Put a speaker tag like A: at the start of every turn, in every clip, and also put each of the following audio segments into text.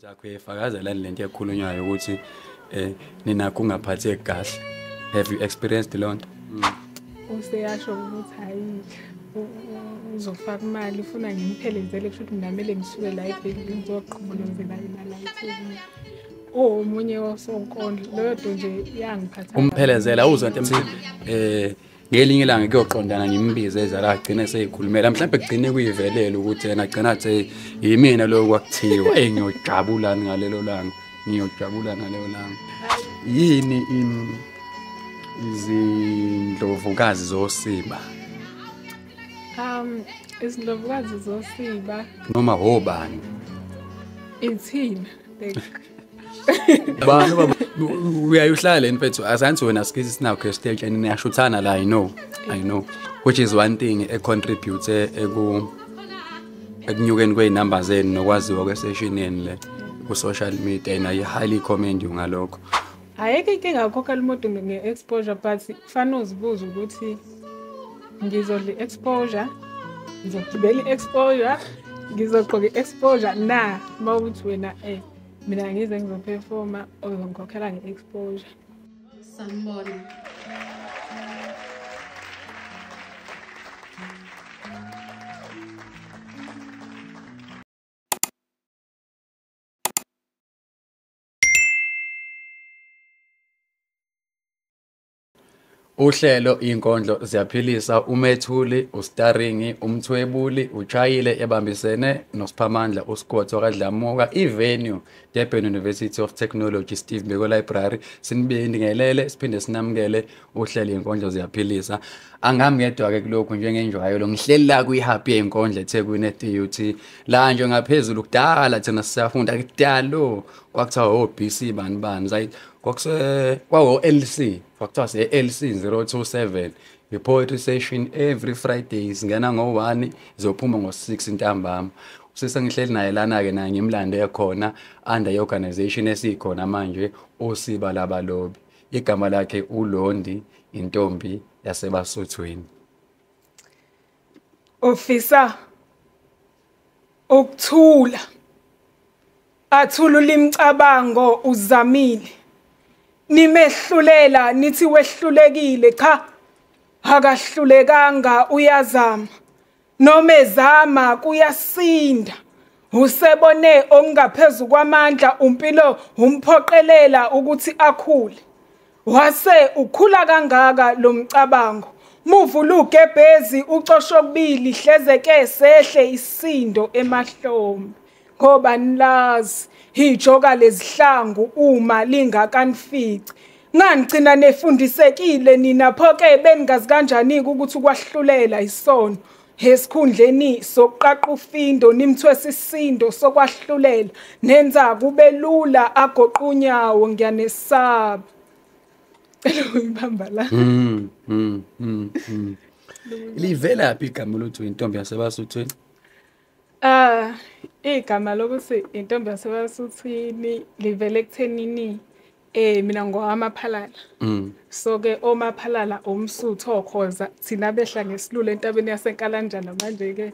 A: experience yakho uyayifakazela lento ekhulunywayo ukuthi eh nina kungaphatheki kahle. Have you experienced lonto
B: useyasho ukuthi hayi u- u- uzofaka imali ufuna ngimphelezele kusho ukuthi nginamele ngisuke la ebhekile ngizoqhubuluzela yena la eThekwini omunye wasonkondlo leyo nto nje yangiphatha
A: umphelezela uzwa into emthini? eh ngelinye ilanga kuyoqondana ngimbize ezala agcine seyikhulumela. Mhlawumbe kugcine kuyivelele ukuthi yena agcina athi yimina lo kwakuthiwa hey ngiyojabulani ngalelo langa ngiyojabulani ngalelo langa. Yini im- izindlovukazi zosiba?
B: Um izindlovukazi zosiba.
A: Noma hobani
B: ithina like
A: bani baba uyayihlala leni mfethu asanthi wena sikisi sinakho stage and niyashuthana la i know i know. Which is one thing e contribute eku ekunyukeni kwey'namba zenu nokwaziwa kwesession yeni le ku-social media and i highly commend you ngalokho.
B: Ayikho inkinga yakhokhela umuntu nge-exposure but kufanele uzibuze ukuthi ngizodla i-exposure ngizogibela i-exposure ngizogqoka i-exposure na uma ukuthi wena um mina ngize ngizophefoma uzongikhokhela nge-exposure
C: Somebody.
A: Uhlelo inkondlo ziyaphilisa umethuli ustarring umthwebuli uchayile ebambisene nosiphamandla uScott kadlamuka ivenue Durban University of Technology Steve Biko Library. Sinibingelele siphinde sinamukele uhlelo inkondlo ziyaphilisa. Angangedwa ke kulokhu njengenjwayo lo ngihleli la kuyihub yeinkondlo eThekwini eTUT la nje ngaphezulu kudala thina siyafunda kudalo kwakuthiwa o BC bani bani kwakuse kwawo LC kwakuthiwa se LC 027 i poetry session every Friday singena ngo1 izophuma ngo6 ntambama. Usise ngihleli naye lana ke naye ngimlande khona under organization esikhona manje osiba labalobi. Igama lakhe uLondi intombi yasebasothweni
B: ofisa ukuthula. Athulula imicabango uzamile. Nimehlulela nithi wehlulekile cha. Akahlulekanga uyazama. Noma ezama kuyasinda. Usebone okungaphezulu kwamandla umpilo umphoqelela ukuthi akhule. Wase ukhula kangaka lo mcabango. Muvula ugebhezi ucosho kubili hlezeke sehle isindo emahlombe. Ngoba nilazi ijoka lezihlangu uma lingakanifici ngangigcina nefundisekile nina phoke beningazi kanjani ukuthi ukwahlulela isono? Esikhundleni sokuqaqa ufindo nimthwesa isindo sokwahlulela. Nenza kube lula agoqa unyawo ngiyanesaba. Uyibamba la.
A: Mm mm mm mm. livela phi igama lokuthi intombi yasebasothweni
B: Ah, igama lokuthi intombi yasebasuthini livele ekuthenini eh mina ngowamaphalala.
A: mm.
B: So ke omaphalala umsuthu okhoza thina behla ngesilule entabeni yasenkalanjana manje ke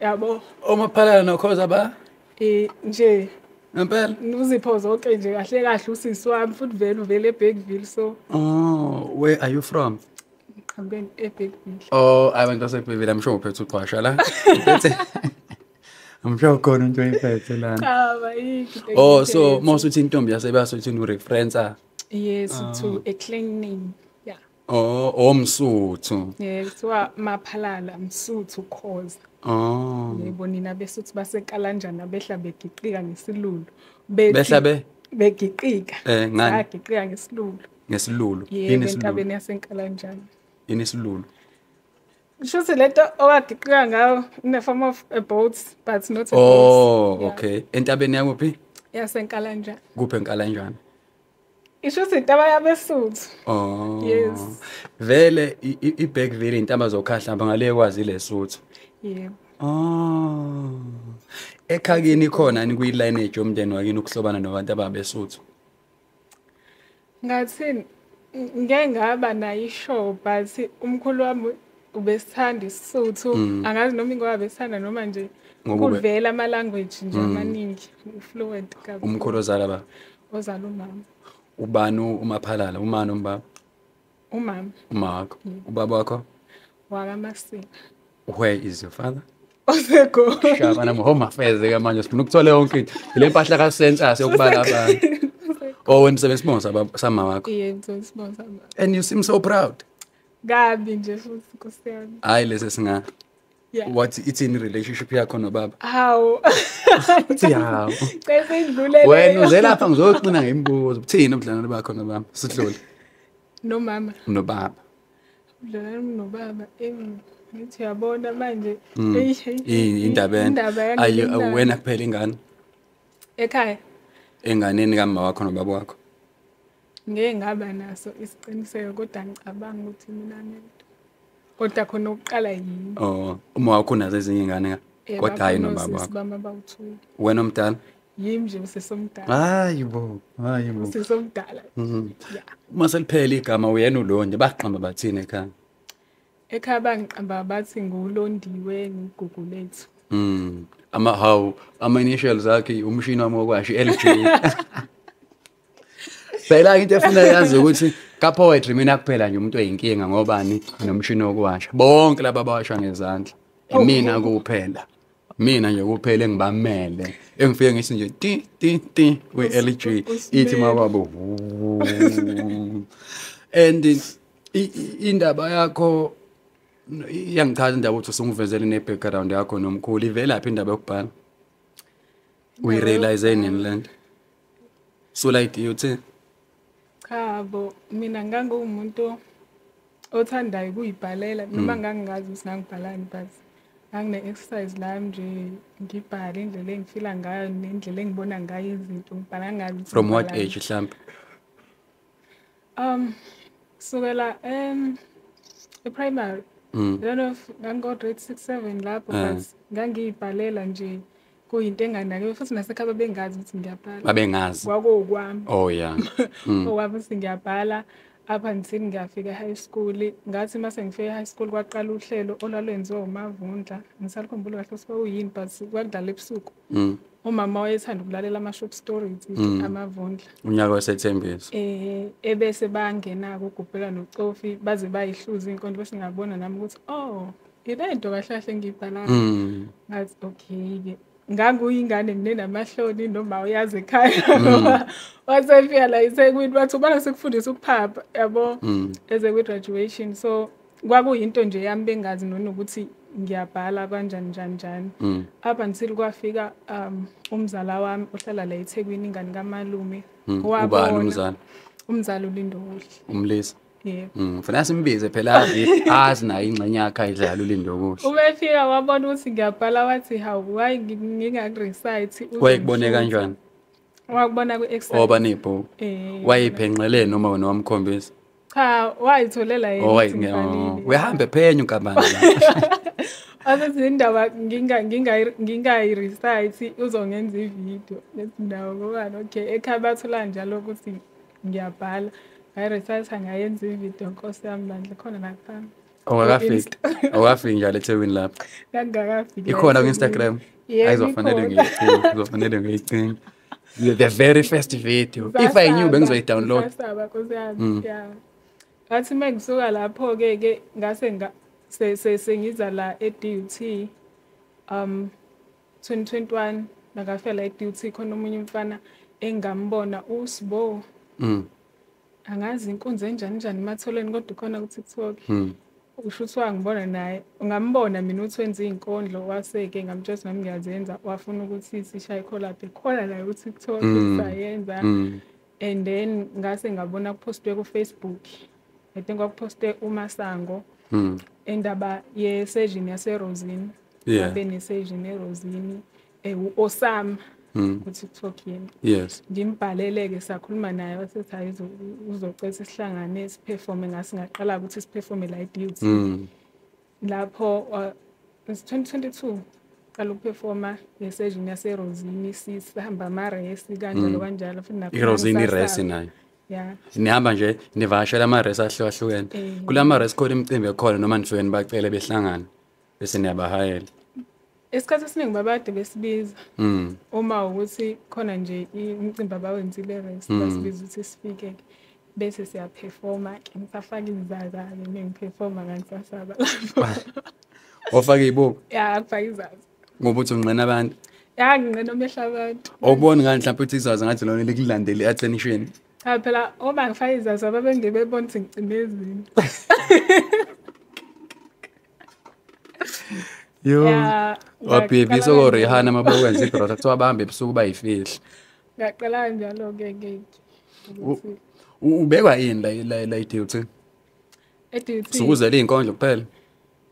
B: yabo.
A: Omaphalala nokhoza ba?
B: Eh nje.
A: Ngempela?
B: Uzipho zonke nje kahle kahle usisi wami futhi vele uvele eBergville so.
A: Oh where are you from?
B: Ngihambeni eBergville.
A: oh abantu basebhebile i'm sure uphethe uqhwasha la. Uphethe- i'm sure khona into oyiphethe lana
B: Cha bayikho.
A: oh so mawusuthi intombi yasebasothweni ureferencer
B: yes to a clean name. Yeah.
A: oh omsuthu
B: Yeah, kuthiwa maphalala msuthu khoza.
A: oh
B: yebo nina besuthi basenkalanjana behla begiqika ngesilulu Bethi-
A: Behla be?
B: begiqika
A: Eh, ngani?
B: Sagiqika ngesilulu
A: ngesilulu
B: yebo
A: yini isilulu
B: entabeni yasenkalanjana
A: yini isilulu
B: kusho ukuthi lento owagiqika ngayo in the form of a boat but not a
A: oh
B: boat Yeah,
A: okay entabeni yakuphi
B: yasenkalanjana
A: kuphi enkalanjana
B: isho ukuthi intaba yabesuthu
A: Oh.
B: Yes.
A: Vele iBackville intamba zokhahlamba ngale kwazi lesuthu.
B: yebo
A: Oh. Ekhakini khona ni kuyilaneage yomndeni wakini ukuhlobana nabantu ababesuthu.
B: ngathini ngeke ngaba nayo ishow but umkhulu wami ubesithanda isisuthu angazi noma ingoba besithanda noma nje kuvela ama-language nje amaningi fluent kabi.
A: Umkhulu ozala ba?
B: Ozala umama.
A: Ubani umaphalala? Umani umbaba
B: umama.
A: Uma wakho ubaba wakho?
B: Wakamasina
A: where is your father?
B: Osego
A: shabana home affairs ke manje sifuna ukuthola yonke into le mpahla ka census yokubala abantu. Oh wena usebenza isibongo sama wakho?
B: Yebo sibonga
A: and you seem so proud.
B: Kabi nje futhi nkosi yami
A: hayi lesi singa
B: Yeah.
A: what ithini relationship yakho nobaba?
B: Hawu.
A: Uthi hawo
B: cese idlulele
A: wena uze lapha ngizoqina ngemibuzo uthini ubudlelwane bakho nobaba sidlule
B: nomama.
A: Nobaba.
B: Udlelana nobaba em ngithi uyabona manje.
A: Mm.
B: eyi, eyi,
A: I- indaba
B: indaba
A: ena ayi
B: yangelindawo.
A: wena kuphela ingane?
B: Ekhaya.
A: Enganeni kama wakho nobaba wakho?
B: Ngeke ngaba naso isiqiniseko kodwa ngicabanga ukuthi mina nento. Kodwa khona ukuqala yini?
A: Oh uma wakho unazo ezinye ingane ka?
B: Eh,
A: kodwa hayi
B: bakhona
A: nobaba
B: osisi
A: wakho
B: bami abawuthuli
A: wena omdala?
B: Yimi nje usesomdala.
A: Hayi bo hayi bo.
B: Usesomdala.
A: Mhm.
B: ya.
A: Uma seliphela igama uyena ulonje baqamba bathini ekhaya?
B: Ekhaya bangiqamba bathi ngulondiwe ngigugu lethu.
A: Mm. Ama how ama initials akhe umshini wami wokwashi LG. Phela into efuna yazi ukuthi ka poetry mina kuphela nje umuntu oyinkinga ngobani nomshini wokwasha. Bonke laba abawasha ngezandla. Mina kuphela. Mina nje kuphela engibamele. Engifike ngithi nje ti ti ti we LG ithi makwabo. And indaba yakho iyangichaza indaba ukuthi usungivezele ne-background yakho nomkhulu ivela phi indaba yokubhala uyirealize nini lento so like uthi
B: cha bo mina ngangumuntu othandayo ukuyibhalela noma ngangingazi ukuthi ngangibhalani but ngangine-exercise lami nje ngibhale indlela engifila ngayo nendlela engibona ngayo izinto ngibhala ngazi ukuthi
A: from what
B: ngibhalani.
A: age mhlambe
B: um kusukela um e-primary
A: Mm.
B: I don't know if ngango-grade six seven lapho
A: Ah.
B: but ngangiyibhalela nje kuyinto enganakiwe futhi nasekhaya bengazi ukuthi ngiyabhala.
A: Babengazi.
B: Kwakuwokwami
A: oh yeah.
B: Okwami ukuthi ngiyabhala. Up until ngiyafika e-high school. Ngathi uma sengifika e-high school kwaqala uhlelo olwalwenziwa umavundla. Ngisalukhumbula kahle ukuthi kwakuyini but kwakudlala ebusuku.
A: Mm.
B: umama wayethanda ukulalela ama-short stories
A: Mm.
B: amavundla.
A: Unyaka wasethembiso
B: eh ebese bangena-ke ugubhela nocofi baze bayihluza inkondlo bese ngabona nami ukuthi oh ile nto kahle kahle engiyibhalayo
A: Mm.
B: ngathi okay-ke. Nganguyingane nginenamahloni noma uyazi ekhaya. Noma wasefika la ethekwini bathi ubona sekufundisa ukuphapha yabo
A: Mm.
B: eze kwi-graduation so kwakuyinto nje yami bengazi nokuthi ngiyabhala kanjani njani njani.
A: Mm.
B: up until kwafika um umzala wami ohlala la ethekwini ingane kamalume
A: Mm.
B: wabona-
A: ubani umzala
B: umzala ulindo kuhle
A: umlisa.
B: yebo
A: Mm. Fanele simbize phela azi azi nayo ingxenye yakhe ayidlala ulindo kuhle
B: uma efika wabona ukuthi ngiyabhala wathi hawu why ngingakurecite
A: wayekubone kanjani?
B: Wakubona ku-exercise
A: oba nebhuku
B: eh
A: wayiphenqele noma wena wamkhombisa?
B: Cha wayitholela yena
A: oh
B: ukuthi ngibhalile.
A: uyahambe phenya unkabani la.
B: Asithi indaba nginga nginga ngingayi-recite uzongenza ividiyo. Lezindawo ngobani okay ekhaya bathola njalo ukuthi ngiyabhala. Ngayi-recite ngayenza ividiyo nkosi yami bandla khona nakuphana
A: awakafiki awakafiki njalo ethekwini lapho.
B: Ngangingakafiki
A: ikhona ku-instagram?
B: Yebo,
A: ayizofanele
B: ikhona.
A: ngiyicinge kuzofanele ngiyicinge the the very first video. If i knew bengizoyi-download.
B: Ngisasaba, Nkosi yami,
A: Mm.
B: ya. Ngathi uma ngisuka lapho-ke ke ngase nga- se- se- sengiza la e-dut um 2021 nakafela e-dut khona omunye umfana engambona usibo
A: Mm,
B: angazi inkunzi enjani njani ematholeni kodwa khona ku-tiktok
A: mm,
B: usho ukuthi wangibona naye. Ungambona mina uthi wenza iy'nkondlo wase-ke ngamtshela ukuthi nami ngiyazenza wafuna ukuthi sishaye ikholabhi khona naye ku-tiktok
A: Mm.
B: sayenza
A: mm,
B: and then ngase ngabona kuphostwe ku-facebook i think kwakuphostwe umasango.
A: Mm.
B: indaba yesejini yaserosini
A: Yeah.
B: abe nesejini erosini um u-osama.
A: Mm.
B: ku-tiktok yena
A: yes.
B: Ngimbhalele-ke sakhuluma naye wasethi hayi uzo- uzocela sihlangane siphefome ngasingaqala ukuthi siphefome la e-dut
A: Mm,
B: lapho wa- it's 2022 qala ukuphefoma ngesejini yaserosini sihamba amaresi kanjalo kanjalo futhi nakhona
A: irosini
B: ngisasaba.
A: iresi nayo?
B: Ya.
A: Nihamba nje nivakashela amaresi ahlukahlukene.
B: Eh.
A: kula maresi khona imicimbi ekhona noma nifike nibacele behlangane bese niyabahayela.
B: Isikhathi esiningi babade besibiza
A: Mm.
B: uma ukuthi khona nje i- umcimbi abawenzile rest
A: Mm.
B: basibiza ukuthi sifike bese siyaphefoma-ke ngisafaka izaza-ke mengiphefoma nganisasaba lapho
A: Ofaka ibuko
B: ya akufaka izaza
A: ngoba uthi unqena abantu.
B: ya nginqena omehla abantu
A: Awuboni ngani mhlawumbe ukuthi izazi ngathi lona likulandele i-attention.
B: cha phela uma ngifaka izaza babengibebona ukuthi ngicimezini
A: Yo.
B: Ya,
A: Wabhebhisa
B: ngaqala
A: ko
B: kanjalo.
A: Rihanna mabokwenza ibrother kuthiwa bahambe ebusuku bayifihla.
B: ngaqala kanjalo-ke ngeke ukuthi
A: U- Ubekwa yini la la la i-duty?
B: eduty
A: Sukuzela inkondlo kuphela.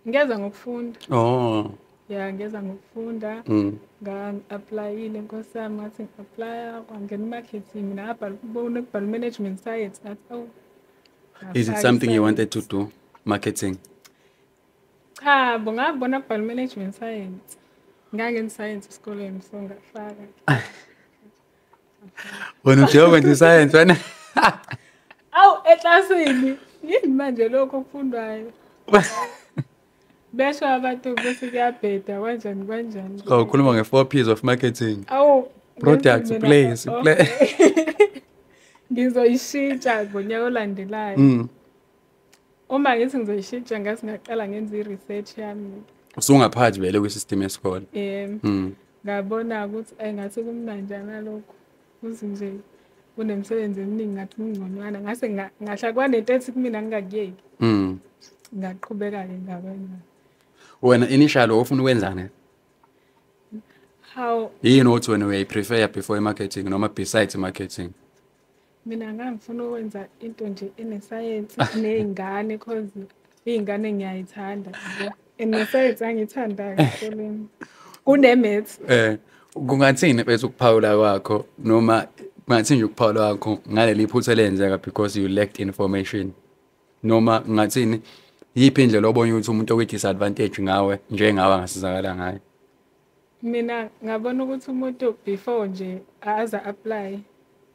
B: ngeza ngokufunda
A: Oh.
B: ya ngeza ngokufunda
A: Mm.
B: nga-aplayile nkosi yami ngathi ngi-aplya kwangena i-marketing mina ngabhala ubona ukubhala i-management science ngathi awu
A: Is it
B: ngafaka
A: something you
B: i-science.
A: wanted to do? Marketing.
B: Cha bo ngabona kubhala i-management science ngangeni-science esikoleni so ngafaka
A: Wena ujawa kwenza science wena.
B: awu eklasini yini manje lokho okufundwayo besho abantu bese kuyabheda kanjani kanjani
A: Oh, ukhuluma nge-four P's of marketing.
B: awu
A: Products,
B: ngithi mina,
A: place,
B: oh,
A: play.
B: ngizoyishintsha ngonyaka olandelayo
A: Mm.
B: Uma ngithi ngizoyishintsha ngasi ngaqala ngenza i-research yami
A: Usungaphathi vele kwi-system yesikole.
B: um
A: Mm.
B: ngabona ukuthi engathi kumnanjana lokho kuthi nje kunemsebenzi eminingi ngathi kungconywana ngase nga- ngahla kwanento ethi kumina ngingakuyeki
A: Mm.
B: ngaqhubeka-ke ngakwenza
A: Wena initial ufuna ukwenzani?
B: how
A: Yini othi wena uyayiprefer before i-marketing noma besides i-marketing?
B: Mina ngangifuna ukwenza into nje enesayensi ney'ngane cause iy'ngane ngiyayithanda yabo. and nesayensi angiyithandayo esikoleni kunemaths
A: Eh, kungathini bese ukuphawula kwakho noma kungathini nje ukuphawula kwakho ngaleli phutha lenzeka because you lacked information? Noma ngathini yiphi indlela obonye ukuthi umuntu okwi-disadvantage ngawe njengawe angasizakala ngayo?
B: mina ngabona ukuthi umuntu before nje aza apply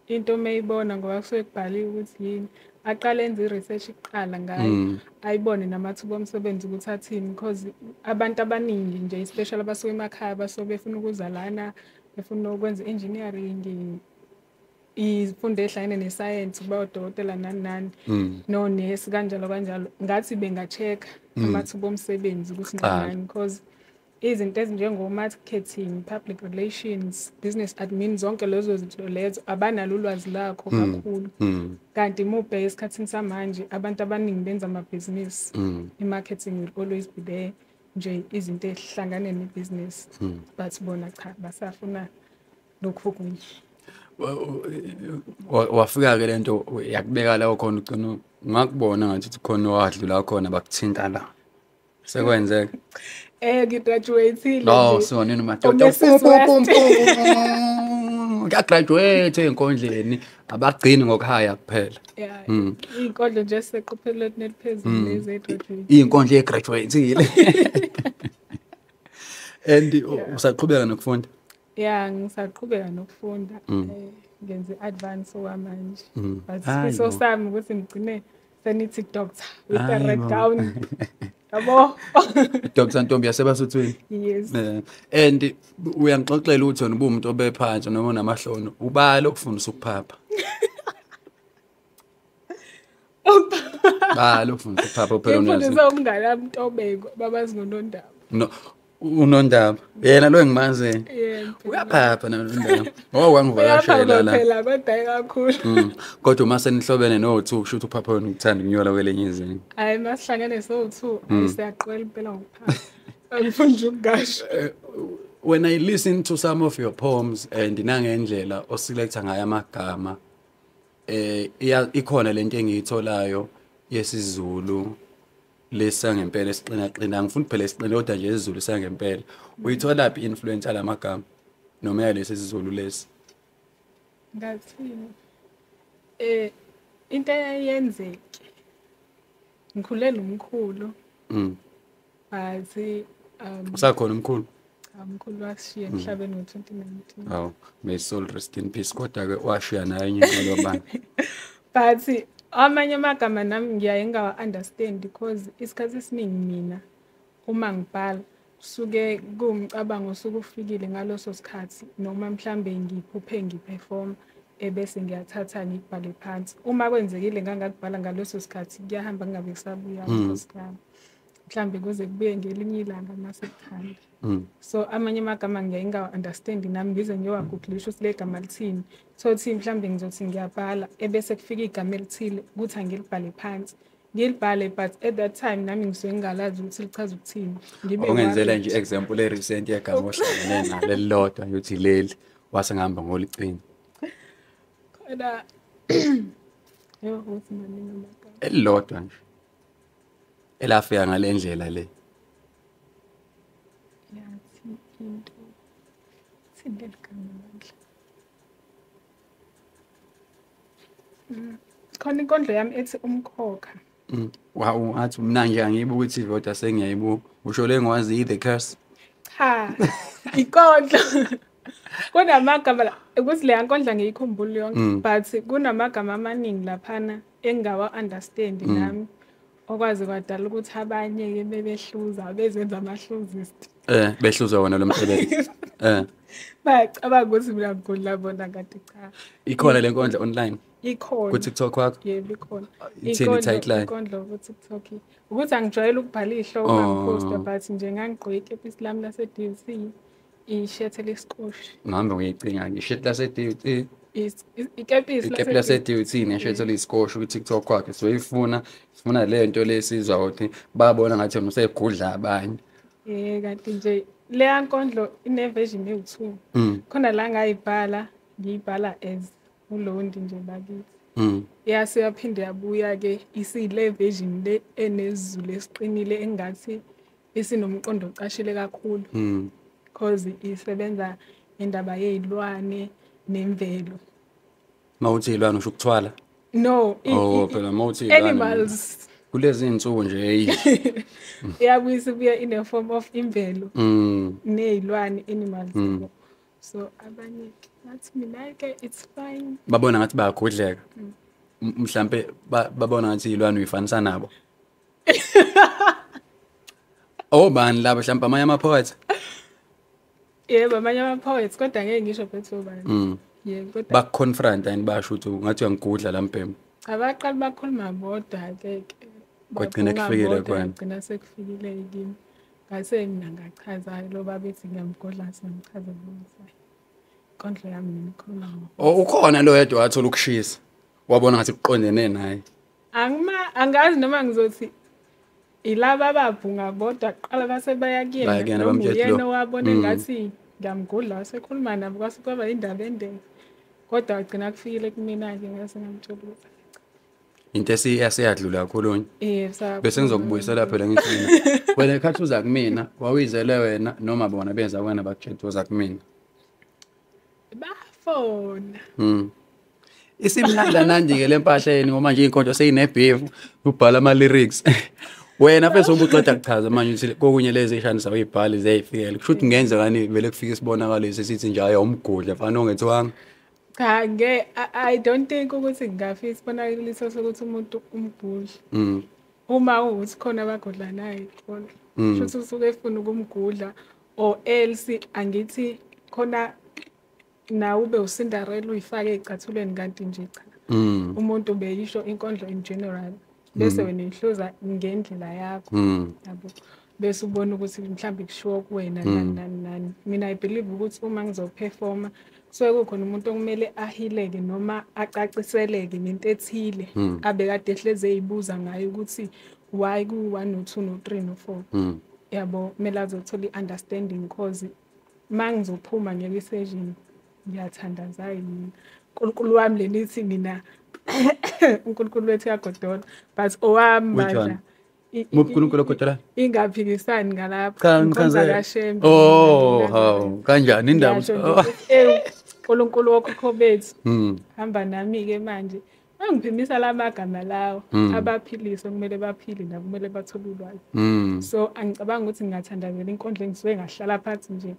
B: into mayibona ngoba kusuke kubhaliwe ukuthi yini aqale enze i-research kuqala ngayo
A: Mm.
B: ayibone namathuba omsebenzi ukuthi athini because abantu abaningi nje especially abasuke emakhaya basuke befuna ukuza lana befuna ukwenza i-engineering izifundo ehlangene nesayensi ukuba udokotela nani nani
A: Mm.
B: nonesi kanjalo kanjalo ngathi benga-check amathuba omsebenzi ukuthi
A: Kuqala.
B: nani because izinto ezinjengo-marketing public relations business admin zonke lezo zinto lezo abanalo ulwazi lakho kakhulu
A: Mm.
B: kanti uma ubheka esikhathini samanje abantu abaningi benza amabhizinisi
A: Mm.
B: i-marketing will always be there nje izinto ezihlangane nebhizinisi
A: Mm.
B: but bona cha basafuna lokhu okunye
A: Wa- wafika ke lento yakubeka la khona ugcina ngakubona ngathi uthi khona wadlula khona bakuthinta la sekwenzeka
B: eh ngigraduate-ile
A: no
B: nje.
A: so nini
B: O
A: madoda
B: Mrs. West.
A: ngiyagraduate ey'nkondleni abagcini ngokuhaya kuphela
B: Yeah,
A: Mm.
B: iy'nkondlo nje ziseqophelelweni eliphezulu lezi egraduate
A: iy'nkondlo ey'graduate-ile and usaqhubeka nokufunda
B: ya ngisaqhubeka nokufunda
A: Mm.
B: eh, ngenza i-advance okwamanje
A: Mm.
B: but
A: Hayi
B: isifiso
A: bo.
B: sami ukuthi ngigcine senithi doctor with a
A: Hayi
B: red
A: bo.
B: gown yabo.
A: Dr ntombi yasebasuthwini
B: yes.
A: Eh, and uyangixoxela ukuthi wena ubuwumuntu obephansi noma unamahloni ubala ukufundisa ukuphapha bala ukufundisa ukuphapha phela unazi
B: ngimfundisa umngane wami Ntobeko babazi ngonondaba.
A: No unondaba. Yena lo engimaziyo
B: yeah
A: uyaphapha nonondaba ngoba wangivakashela la.
B: Phela kodwa kakhulu.
A: Mm. kodwa uma senihlobene no-two kusho ukuthi uphapha wena ukuthanda ukunyola kwelenye izinga.
B: Hayi masihlangene so-two
A: Mm.
B: ayi siyaqwela impela ngokuphapha. Angifuni nje ukungasho
A: when i listen to some of your poems and nangendlela oselecta ngayo amagama eh iya- ikhona lento engiyitholayo yesizulu lesangempela esiqina qina angifuni phela esiqina kodwa nje isizulu sangempela. Uyithola phi influence ala magama? Noma yalesi sizulu lesi?
B: Ngathini? Eh into eyenzeke. Ngikhule nomkhulu.
A: Mm
B: bathi um
A: usakhona umkhulu?
B: Umkhulu washiya emhlabeni ngo-2019
A: awu may soul rest in peace kodwa ke washiya naye enye yobani
B: but amanye amagama nami ngiyaye ngingawa-understand because isikhathi esiningi mina uma ngibhala suke kuwumcabango osuke ufikile ngaloso sikhathi noma mhlambe ngiphuphe ngiperform ebese ngiyathatha ngikubhale phansi. Uma kwenzekile ngangakubhala ngaleso sikhathi kuyahamba kungabe kusabuya inkosi yami mhlambe kuze kubuye ngelinye ilanga masekuthanda
A: Mm.
B: so amanye amagama ngiyaye ngingawa-understandi nami ngize ngiyowagugulisha ukuthi le gama lithini. So thi mhlambe ngizothi ngiyabhala ebese kufika igama elithile ukuthi angilibhale phansi. Ngilibhale but at that time nami ngisuke ngingalazi ukuthi lichaza ukuthini. Ngibe
A: ongenzela nje example e-recent yegama ohlangene nalo elilodwa yokuthi leli wase ngihamba ngolicini
B: Khona
A: elilodwa nje elafika ngale ndlela le.
B: Yathi into thini leli gama mandla Mm, khona inkondlo yami ethi umkhokha.
A: Mm. wawu athi mna nje angiyibuka ukuthi voda sengiyayibuka usho le ngwazi the curse?
B: Cha inkondlo. Kunamagama la ukuthi leya nkondla ngiyikhumbula yonke
A: Mm.
B: but kunamagama amaningi laphana engingawa-understand nami. Okwazi kwadala ukuthi abanye-ke bebehluza bezenza amahluzist.
A: Eh behluzwa wona lo msebenzi eh.
B: Bayacabanga ukuthi mina ngikudla bona kanti cha.
A: Ikhona le nkondla online?
B: Ikhona.
A: Ku TikTok wakho?
B: Yebo ikhona.
A: Ithini
B: Inkondlo-
A: i-title yayo?
B: inkondlo ku-tiktok. Ukuthi angijwayele ukubhala iy'hloko
A: Oh.
B: ngangiphosta but nje ngangigqoke ikepisi lami lase-d c ishethe lesiqoshi
A: ngihambe ngiyicinga ngishit lase DUT
B: Is- is- ikepisi
A: ikepu
B: lase-
A: lase DUT neshethe liyisikosho ku TikTok wakhe so ifuna sifuna le nto lesizwa ukuthi babona ngathi yena usegudla abanye.
B: Eh kanti nje leya nkondlo ine-version ewu-two.
A: Mm.
B: Khona la ngayibhala ngiyibhala as ulondi nje bakithi.
A: Mm.
B: Yase yaphinde yabuya-ke isiyile version le enezulu esiqinile engathi isinomqondo ocashile kakhulu.
A: Mm.
B: Cause isebenza indaba yey'lwane nemvelo.
A: Mawuthi ilwana usho ukuthwala?
B: No
A: oh phela mawuthi ilwana
B: animals.
A: Kulezi insuku nje hey
B: iyabuye ibuye in a form of imvelo.
A: Mm.
B: Ney'lwane animals.
A: Mm.
B: so abanye bathi mina-ke it's fine.
A: Babona ngathi bayagudleka M- mhlambe ba- babona ngathi ilwana uyifanisa nabo. Obani laba mhlambe amanye ama-poet
B: yebo amanye ama-poets kodwa ngeke ngisho bethu obani
A: mm.
B: Yebo kodwa
A: bakuconfront and basho ukuthi ngathi uyangigudla la mbhemu
B: abaqala bakhuluma bodwa-ke ke
A: Kwagcina
B: baphuma
A: kufikile
B: bodwa,
A: kuwena.
B: kwagcina sekufikile kimi ngase mina ngachaza-ke lo babethi ngiyamgodla singamchaza ukuthi inkondlo yami ngikhuluma ngo
A: Oh, ukhona lo yedwa wathola ukushisa? Wabona ngathi kuqondene naye?
B: Angima angazi noma ngizothi ilaba ababhunga bodwa kuqala base baya
A: Baya kuyena,
B: kuyena noma
A: bamtshela lo.
B: uyena owabone
A: Mm.
B: ngathi ngiyamgudla wasekhuluma nabo kwase kwaba indaba endele kodwa wagcina kufikile kumina-ke ngase ngamtshela ukuthi
A: into esiyadlula kakhulu
B: eh sa
A: bese ngizokubuyisela phela ngithi mina wena ekhathi uza kumina wawuyizele wena noma bona benza wena bakutshela uza kumina?
B: Bafona.
A: Mm. Isimnanda nanje-ke le mpahleni ngoba nje inkondlo seyinebhevu ubhala ama-lyrics. Wena bese ubuqeda kuchaza manje ukuthi kokunye lezi ey'shanisa uyibhale ziyayifikela kusho ukuthi kungenzekani vele kufike isibonakalo esithi nje hhayi awumgudla fana ongethwanga
B: cha nge I- i don't think ukuthi ngingafisa isibonakaliso sokuthi umuntu umgudla
A: Mm.
B: uma ukuthi khona abagodla naye khona
A: Mm.
B: kusho ukuthi usuke efuna ukumgudla or else angithi khona nawe ube ucinderella uyifake ey'cathulweni kanti nje cha
A: Mm.
B: umuntu beyisho inkondlo in general bese wena uyihluza ngendlela yakho
A: Mm.
B: yabo? Bese ubona ukuthi mhlawumbe kushiwo kuwena nani nani nani mina i believe ukuthi uma ngizoperforma kusuke kukhona umuntu okumele ahileke noma acaciseleke ngento ethile abe kade ehleze eyibuza ngayo ukuthi why ku-one no-two no-three no-four?
A: Mm.
B: yabo kumele azothola i-understanding cause ma ngizophuma ngeke isession ngiyathandaza yini? Unkulunkulu wami le nithi mina unkulunkulu wethu yagodola but owami
A: Which one?
B: bandla i- i-
A: Muphi uNkulunkulu ogodola?
B: ingaphikisani ngalapha
A: Cha
B: Inkonzo
A: ngichaze.
B: kaShembe,
A: Oh,
B: ngilandela
A: hawu kanjani indaba?
B: Ngisho nje
A: Oh.
B: ukuthi, ewu unkulunkulu wokhokho bethu
A: Mm.
B: hamba nami-ke manje angiphimisa la magama lawo
A: Mm.
B: abaphilise kumele baphile nabo kumele bathole ulwazi
A: Mm.
B: so angicabanga ukuthi ngingathandazela inkondlo engisuke ngahlala phansi nje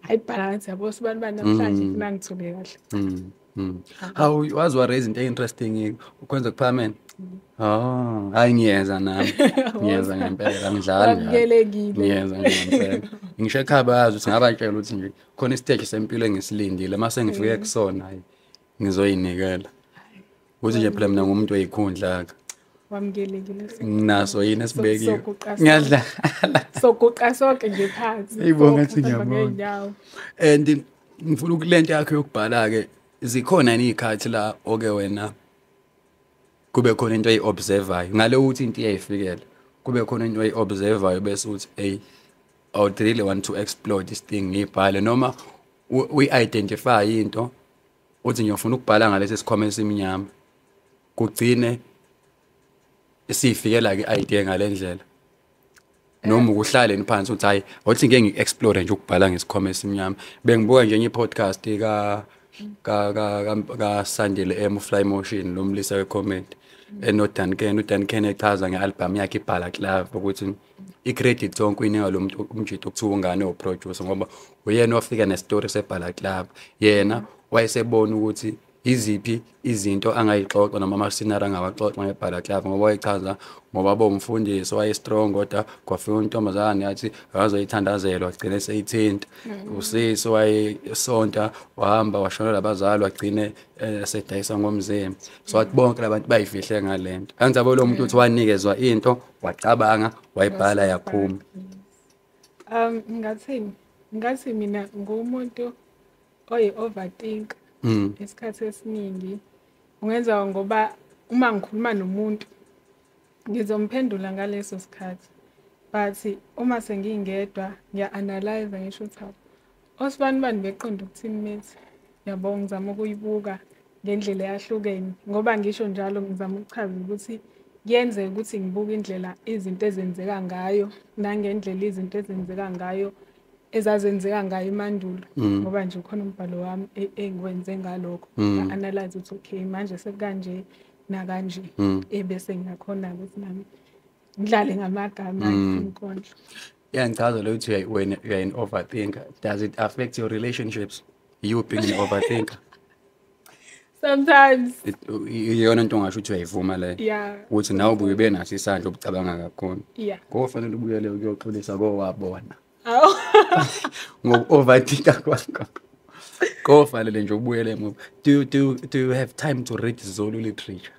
B: hayi bhala ngathi yabo sibani bani namhlanje funa ngithole kahle
A: Mm. Mm. Hawu wazi wa raise into interesting ukwenza kuParliament. Oh, hayi ngiyenza nami. Ngiyenza ngempela angidlali. njalo.
B: Wamukelekile.
A: Ngiyenza ngempela. Ngisho ekhaya bayazi ukuthi ngabatshela ukuthi nje khona isiteji sempilo engisilindile mase ngifike kusona hayi ngizoyinikela. Ukuthi nje phela mina ngumuntu weyikhundla ke.
B: Wamukelekile.
A: Nginaso yini esibekiwe.
B: sokuqa sonke.
A: Ngiyadlala.
B: Soguqa sonke nje phansi.
A: Ngiyibonga ngathi
B: Sohamba
A: ngiyabonga.
B: ngey'nyawo.
A: And ngifuna ukulento yakho yokubhala ke zikhona yini izikhathi la oke wena kube khona into oyi-observayo ngale ukuthi into iyayifikela kube khona into oyi-observayo bese uthi hey I would really want to explore this thing ngiyibhale noma uyi-identify into uthi ngiyofuna ukubhala ngalesi sikhwama esimnyama. Kugcine siyifikela ke idea ngale ndlela. Noma ukuhlaleni phansi uthi hayi wathi ngeke ngi-explore nje ukubhala ngesikhwama esimnyama. Bengibuka nje enye i-podcast ka ka ka ka- ka Sandile M Fly Motion lo mlisa we-comment eno Duncan uDan Ken echaza nge-album yakhe ibhala club ukuthi i-credit zonke uyinika lo muntu umjito kuthiwa ungane oproducer ngoba uyena wafika nestory sebhala club yena wayesebona ukuthi iziphi izinto angayixoxa noma ama-scenario angawaxoxa ngebhala club? Ngoba wayechaza ngoba bomfundisi waye-strong kodwa kwafika untombazane yathi akazoyithandazela wagcine seyithinta. Usisi wayesonta wahamba washonela abazali wagcine eh, sedayisa ngomzimba. So wathi bonke labantu bayifihle ngale nto. Angithi lo muntu uthi wanikezwa into wacabanga wayibhala yaphuma.
B: Um ngathini? Ngathi mina ngumuntu oyi-overthink.
A: Mm.
B: Isikhathi esiningi. Ungenza ngoba uma ngikhuluma nomuntu ngizomphendula ngaleso sikhathi. But uma sengingedwa ngiya-analyze ngisho ukuthi hawu osibani bani beqonda ukuthini mithi. Yabo ngizama ukuyibuka ngendlela eyahlukene ngoba ngisho njalo ngizama ukuchaza ukuthi kuyenzeka ukuthi ngibuke indlela izinto ezenzeka ngayo nangendlela izinto ezenzeka ngayo ezazenzeka ngayo emandulo ngoba nje khona umbhalo wami e- engiwenze ngalokho. Nga-analyze ukuthi okay manje sekanje nakanje ebese ngiyakhona ukuthi nami ngidlale ngamagama inkondlo
A: iyangichaza le ukuthi uyayi- wena you're an overthinker. Does it affect your relationships? You being an overthinker?
B: Sometimes.
A: It- i- iyona nto ongasho ukuthi uyayivuma leyo
B: yeah.
A: ukuthi nawe ubuye ube naso isandla okucabanga kakhulu.
B: Yeah.
A: Kofanele ubuyele ukuyoxolisa kowabona.
B: Awu.
A: ngoku-overthinka kwakho. Kofanele nje ubuyele emuva do, you- do, you- do you have time to read zulu literature?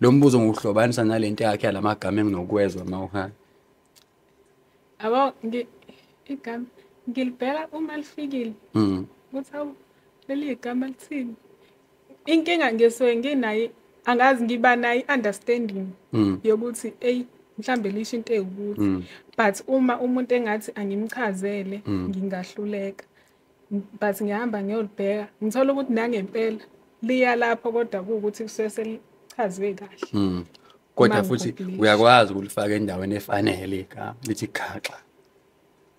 A: Lo mbuzo ngokuhlobanisa nalento yakhe yalamagama enginokwezwa ma uhaya
B: abo ngi igama ngilibheka uma lifikile.
A: Mm.
B: ukuthi hawu leli gama lithini? Inkinga ngisuke nginayo angazi ngiba nayo i-understanding
A: Mm.
B: yokuthi eyi mhlambe lisho into ewukuthi but uma umuntu engathi angimchazele ngingahluleka. But ngiyahamba ngiyolibheka ngithola ukuthi nangempela liya lapho kodwa kuwukuthi kusuke selichazwe kahle.
A: Mm. kodwa futhi uyakwazi ukulifaka endaweni efanele igama lithi khaxa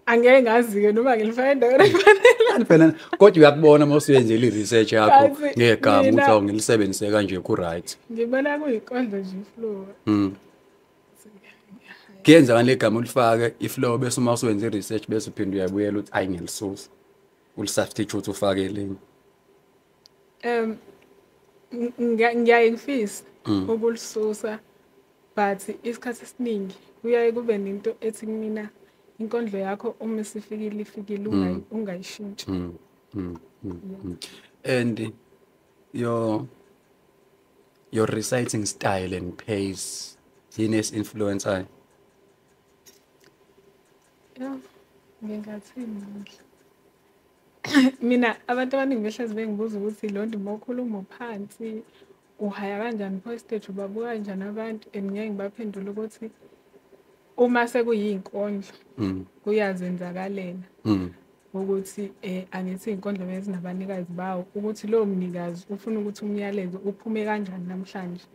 B: angeke ngazi-ke noma ngilifake endaweni efanele.
A: Kodwa uyakubona uma usuyenzile i-research yakho ngegama ukuthi awungilisebenzise kanje ku-right.
B: ngibona kuyikondlo nje iflow
A: Mm. Kuyenza ngale gama ulifake iflow bese uma usuwenza i-research bese uphinde uyabuyela uthi ayi ngilisusa ulisubstitute ufake elinye.
B: Um ng- ngiya- ngiyaye ngifise
A: Mm.
B: ukulisusa but isikhathi esiningi kuyaye kube nento ethi kumina inkondlo yakho uma isifikile ifikile ungayi- ungayishintshi
A: Mm, mm, mm, mm. and your your reciting style and pace yini esi-influensayo
B: ya ngingathini manje mina abantu abaningi behlezi bengibuza ukuthi lonto uma ukhuluma phansi uhaya kanjani pho stage ubabuka kanjani abantu and ngeke ngibaphendule ukuthi uma sekuyinkondlo
A: Mm,
B: kuyazenzakalela.
A: Mm,
B: ukuthi eh angithi inkondlo bezinabanikazi bawo ukuthi lowo mnikazi ufuna ukuthi umyalezo uphume kanjani namhlanje.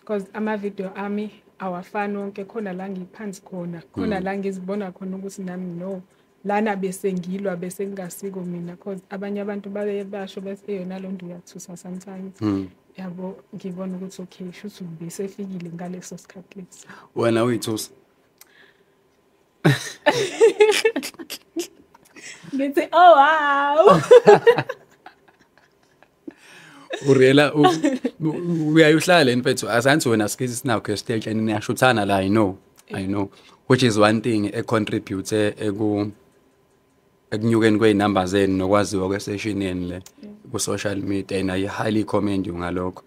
B: Because ama video ami awafani wonke khona la ngiphansi khona khona la ngizibona khona ukuthi nami no lana bese ngilwa bese ngingasiko mina because abanye abantu baye basho bese eyona lonto uyathusa sometimes.
A: Mm.
B: yabo ngibona ukuthi okay shuthi ubisefikile ngaleso sikhathi leso.
A: Wena uyithusa?
B: Ngithi oh wow.
A: urela uyayihlala leni mfethu? Asanti wena skills sinakho stage and niyashuthana la i know i know. Which is one thing econtribute eku ekunyukeni kwey'namba zenu nokwaziwa kwesession yeni le ku-social media and i highly commend you ngalokho.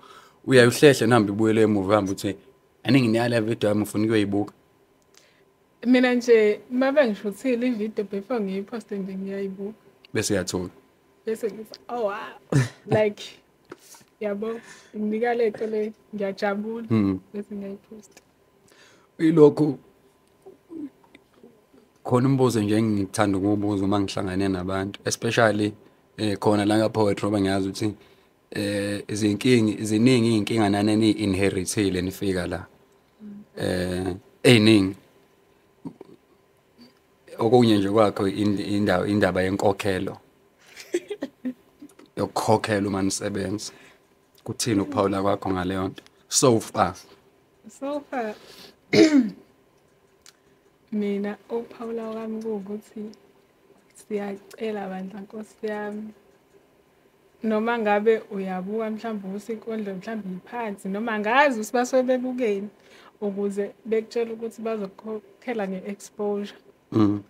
A: Uyayihlehle nihambe ibuyele emuva hambe uthi aningi niyala video yami ufuna ukuyoyibuka?
B: Mina nje uma bengishuthile ividiyo before ngiyiphoste nje ngiyayibuka.
A: Bese uyathuka
B: bese ngithi oh wow. Like yabo nginika lento le ngiyajabula bese ngiyayiphosta
A: ilokhu khona umbuzo nje engikuthanda ukuwubuza uma ngihlangane nabantu especially eh khona la ka-poetry ngoba ngiyazi ukuthi eh izinkingi ziningi iy'nkinga nani ni-inherithile nifika la. Eh ey'ningi okunye nje kwakho ind- indaba indaba yenkokhelo yokukhokhela uma nisebenza kuthini ukuphawula kwakho ngaleyo nto so far.
B: So far mina ukuphawula kwami kuwukuthi siyacela bandla nkosi yami. Noma ngabe uyabuka mhlawumbe usinkondlo mhlawumbe iphansi noma ngazi ukuthi basuke bebukeni ukuze bekutshela ukuthi bazokhokhela nge-exposure.
A: Mm.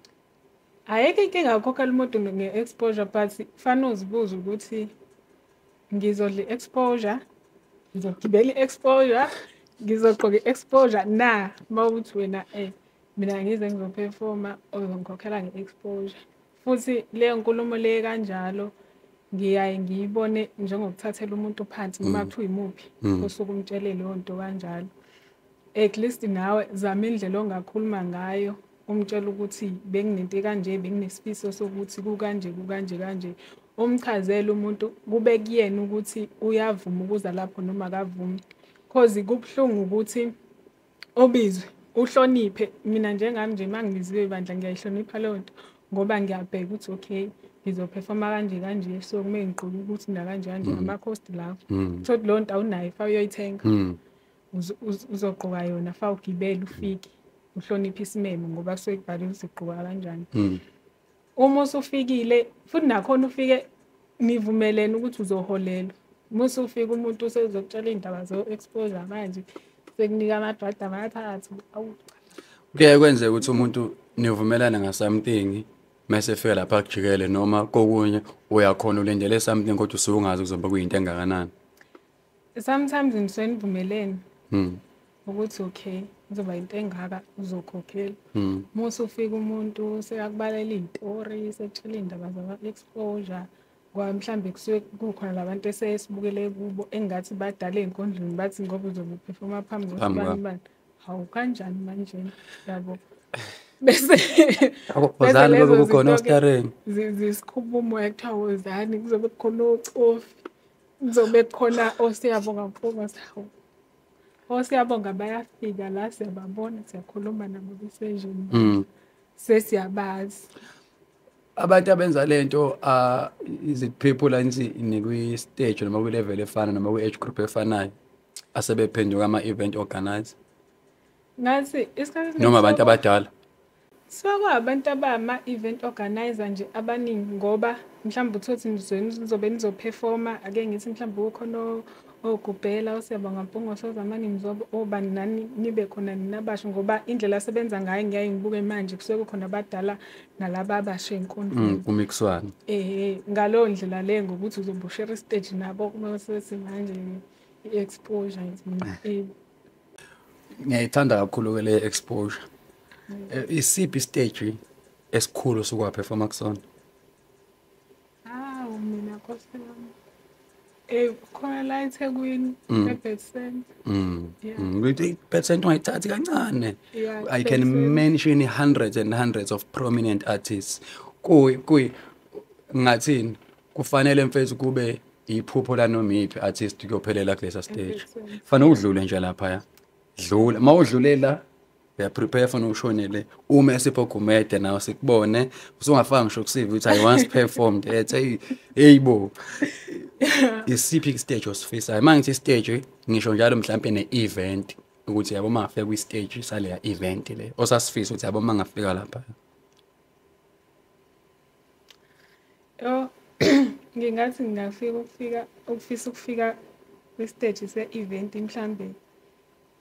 B: ayikho inkinga yokukhokhela umuntu nge-exposure but kufanele uzibuze ukuthi ngizodla i-exposure ngizogibela i-exposure. Ngizogqoka i-exposure. Na uma ukuthi wena eh mina ngize ngizophefoma uzongikhokhela nge-exposure. Futhi leyo nkulumo le kanjalo ngiyaye ngiyibone njengokuthathela umuntu phansi noma kuthiwa imuphi osuke umtshele leyo nto kanjalo. At least nawe zama indlela ongakhuluma ngayo umtshela ukuthi benginento kanje benginesifiso sokuthi kukanje kukanje kanje. Umchazele umuntu kube kuyena ukuthi uyavuma ukuza lapho noma akavumi. Cause kubuhlungu ukuthi obizwe uhloniphe. Mina njengami nje uma ngibiziwe ibandla ngiyayihlonipha leyo nto ngoba ngiyabheka ukuthi okay ngizophefoma kanje kanje so kumele ngigqoke ukuthi nakanje kanje amakhosti lawo thothi leyo nto awunayo fa uyoyithenga
A: Mm.
B: uzo- uzo- uzogqoka yona fa ugibele ufike uhloniphe isimemo ngoba kusuke kubhaliwe ukuthi ugqoka kanjani.
A: Mm.
B: Uma usufikile futhi nakhona ufike nivumelene ukuthi uzoholelwa. Uma usufika umuntu usezokutshela iy'ndaba zo-exposure manje sekunika amadwada amathathu awu
A: kuyaye kwenzeka ukuthi umuntu nivumelana ngasamthing mase efika lapha kujikele noma kokunye uyakhona ulindele something kodwa usuke ungazi kuzoba kuyinto engakanani.
B: Sometimes nisuke nivumelene
A: Mm.
B: ukuthi okay. Kuzoba into engaka uzokhokhela.
A: Mm.
B: uma usufika umuntu sekakubalela iy'tori sekutshela iy'ndaba zama-exposure kwa mhlambe kusuke kukhona labantu esesibukele kubo engathi badala ey'nkondlweni bathi ngoba uzobe uphefoma phambi
A: Phambi
B: kwabani
A: kwabo.
B: bani hawu kanjani manje yabo. Bese
A: Wozani
B: lezo
A: kube kukhona
B: zinto-ke
A: ostarring
B: zi- zisikhupha umoya kuthiwa wozani kuzobe kukhona ocofi kuzobe kukhona osiyabonga mfumo sawo osiyabonga bayafika la siyababona siyakhuluma nabo besejini
A: Mm.
B: sesiyabazi.
A: Abantu abenza lento uh is it people anti nikwi stage noma kwi level efana noma kwi age group efanayo asebephenduka ama event organizer
B: ngathi isikhathi
A: noma abantu abadala?
B: Sokwa abantu abama-event organizer nje abaningi ngoba mhlawumbe uthole ukuthi nizobe nizophefoma ake ngithi mhlawumbe kukhona o- ogubhela osiyabonga mpungo zamani mzobo obani nani nibe khona ninabasha ngoba indlela asebenza ngayo ngiyaye ngibuke manje kusuke kukhona abadala nalaba abasha ey'nkundleni
A: Mm, umixwana
B: eh ngalowo ndlela le ngokuthi uzobe ushare istage nabo kuma sesimanje i-exposure eh.
A: Ngiyayithanda kakhulu ke le exposure. Eh, isiphi stage esikhulu sokwaphefoma kusona?
B: Hawu mina Nkosi yami. Eh khona la eThekwini
A: Mm.
B: Center.
A: Mm.
B: Yeah.
A: Mm. Ukuthi percent ungayithathi kancane. I can mention hundreds and hundreds of prominent artists. Kuyi kuyi ngathini kufanele mfethu kube iphupho la noma iphi artist kuyophelela kulesa stage. Fanele udlule nje lapha ya. Dlula. Mawudlulela uya prepare for ushonele uma esipho gumede nawe sikubone usungafanga ngisho kusiva ukuthi i once performed et hey hey isiphi stage osifisayo manje stage ngisho njalo mhlawumbe ne-event ukuthi yabo mangafika kwi-stage saleya event le. Osasifisa ukuthi yabo mangafika lapha.
B: Oh ngingathi ngingafika ukufika ukufisa ukufika kwisiteji se-event mhlambe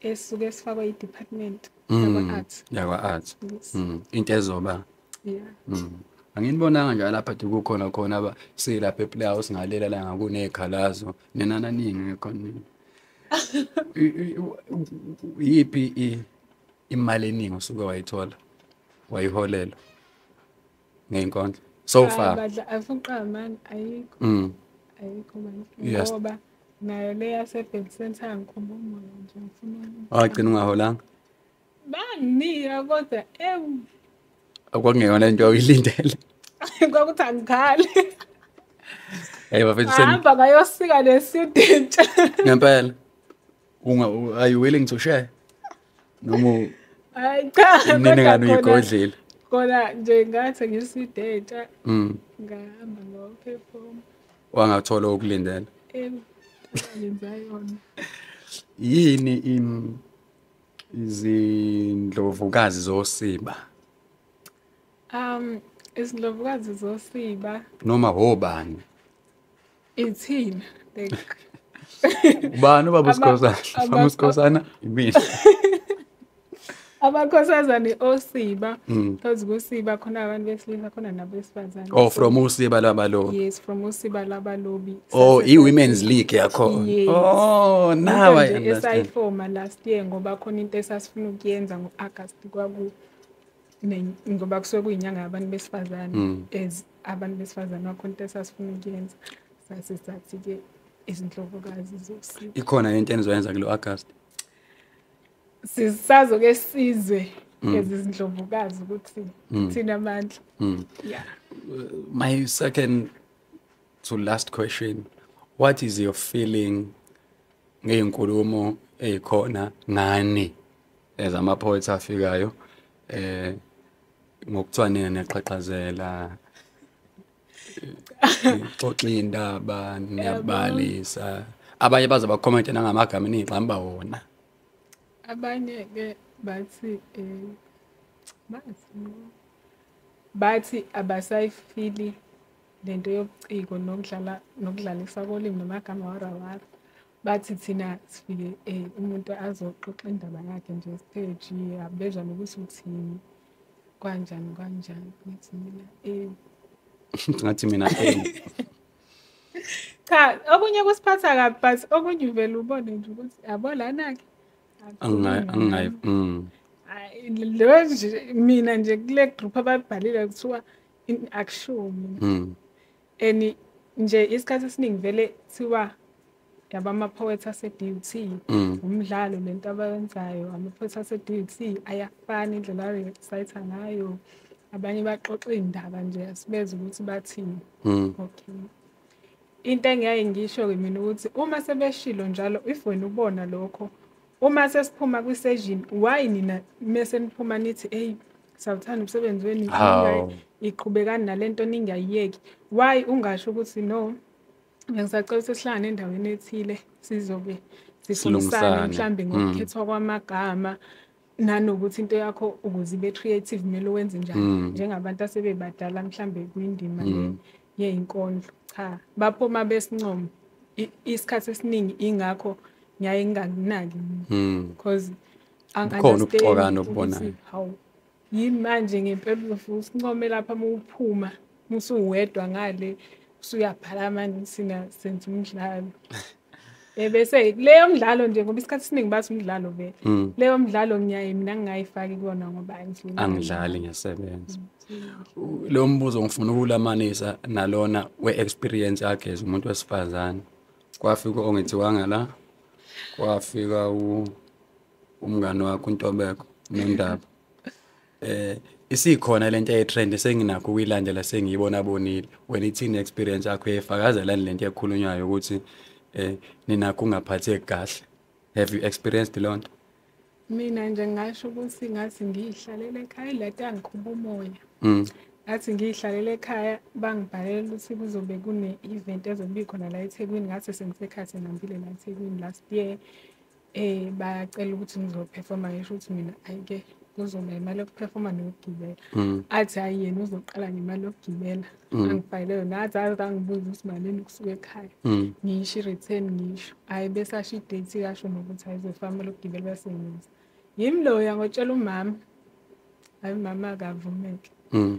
B: esuke sifakwe i-department
A: Mm,
B: yakwa-art
A: yakwa-art
B: Yes.
A: Mm, into ezoba
B: yeah
A: Mm. Anginibonanga njalo lapha nje kukhona khona aba silapha ePlayhouse ngalela la ngakunezikhalazo nenananingi khona. I- i- u- Yipi i- imali eningi usuke wayithola wayiholela ngeenkonzo so far.
B: badla afuqa mani ayikho
A: Mm.
B: ayikho manje
A: Yes.
B: ngoba nayo le yase-bank center ngikhomba umoya nje ngifuna
A: Wagcina ungaholanga.
B: banginika kodwa ewu
A: Akwakungeyona into oyilindele.
B: kwakuthi angikhali
A: Hey bafethu sen
B: ahamba ngayosika ne-student
A: ngempela. Unga are you willing to share? Noma
B: hayi cha kodwa khona-
A: uyigodlile.
B: khona nje ngathi ngisidenta
A: Mm.
B: ngahamba ngawaphefoma
A: Wangathola ukulindela. Yini im izindlovukazi zosiba?
B: Um izindlovukazi zosiba.
A: Noma obani?
B: Ithina like.
A: Ubani ubaba usikhosana? Mama usikhosana? Imina.
B: abakhosazane osiba
A: Mm.
B: because kusiba khona abantu besilisa khona nabesifazane.
A: Oh from usiba labalo
B: yes from usiba labalobi
A: oh
B: Sase-
A: i-women's league yakhona.
B: Yes.
A: oh now i
B: Into nje
A: understand.
B: esayifoma last year ngoba khona into esasifuna ukuyenza ngo-August kwaku ne- ngoba kusuke kuyinyanga yabantu besifazane
A: Mm.
B: as abantu besifazane bakhona into esasifuna ukuyenza. Sase sathi-ke izinhlobokazi zosiba.
A: Ikhona into enizoyenza kulo august
B: sisazoke sizwe lezi zindlovukazi ukuthi
A: Mm.
B: thina amandla
A: mm.
B: yeah.
A: My second to last question what is your feeling ngey'nkulumo ey'khona ngani ezama-poets afikayo eh ngokuthiwa nina niyaqhaqhazela xoxa iy'ndaba niyabalisa. Abanye baze bakhomente nangamagama eniy'qamba wona.
B: Abanye-ke bathi um bathi no. bathi abasayifili lento yobuciko nokudlala nokudlalisa kolimi namagama warawara. Bathi thina sifike um umuntu azoxoxa indaba yakhe nje stage abezwa nokuthi uthini. Kanjani kanjani ngathi mina um
A: ngathi mina eh,
B: cha okunye kusiphatha kabi but okunye uvele ubone nje ukuthi yabo lana-ke.
A: Angayi angayi mm.
B: Hayi, lo nje mina nje kule group ababhalile kuthiwa in action
A: Mm.
B: and nje isikhathi esiningi vele kuthiwa yaba ama-poet ase-DUT
A: Mm.
B: umdlalo lento abayenzayo ama-poet ase-DUT ayafana indlela arecite ngayo abanye baxoxa iy'ndaba nje asibeze ukuthi bathini
A: Mm.
B: okay into engiyaye ngisho-ke mina ukuthi uma sebeshilo njalo if wena ubona lokho uma sesiphuma kwi-session why nina mese niphuma nithi eyi sawuthanda umsebenzi wenu iqhubekani nale nto ningayiyeki why ungasho ukuthi no bengisacela ukuthi sihlangane endaweni ethile sizobe sifundisane mhlambe
A: Mm.
B: ngokukhethwa kwamagama nanokuthi into yakho ukuze ibe creative kumele wenze njani
A: Mm.
B: njengabantu asebebadala mhlambe kwindima le
A: Mm.
B: yeyinkondlo cha baphuma besincomo isikhathi esiningi ingakho ngiyaye ngingakunaki mina
A: Mm.
B: because
A: Kukhona ubuxokano obubonayo.
B: hawu yini manje ngempela usincome lapha uma uphuma musuwedwa ngale usuyabhala manje sina senza umdlalo. Ebese leyo mdlalo nje ngoba isikhathi esiningi bathi umdlalo vele.
A: Mm.
B: leyo mdlalo ngiyaye mina ngingayifaki kuwona ngoba
A: angidlali ngesebenza. Lo mbuzo ngifuna ukulamanisa nalona we-experience yakhe umuntu wesifazane. Kwafika ongithiwanga la? Kwafika umngani wakho untobeko nondaba eh isikhona lento eyetrend senginakho ukuyilandela sengiyibona bonile. Wena ithini experience yakho efakazelani lento ekhulunywayo ukuthi eh ninakho ungaphatheki kahle. Have you experienced lonto
B: mina nje ngasho ukuthi ngathi ngiyihlalele ekhaya ilati yangikhupha umoya.
A: Mm.
B: Ngathi ngiyihlalele ekhaya bangibhalela ukuthi kuzobe kune-event ezobe ikhona la ethekwini. Ngathi sengisekhathi ngihambile la ethekwini last year. Eh bayacela ukuthi ngizophefoma ngisho ukuthi mina ayike kuzoba imali yokuphefoma nokugibela.
A: Mm.
B: athi hhayi yena uzoqala ngemali yokugibela. Angifakele yona. Athi azi angibuze ukuthi malini kusuka ekhaya.
A: Mm.
B: ngisho i-return ngisho. Hhayi bese asho idate kasho nokuthi hayi zofamele ukugibela basebenza yimi loya ngotshela umama. Hayi umama akavumeke
A: Mm.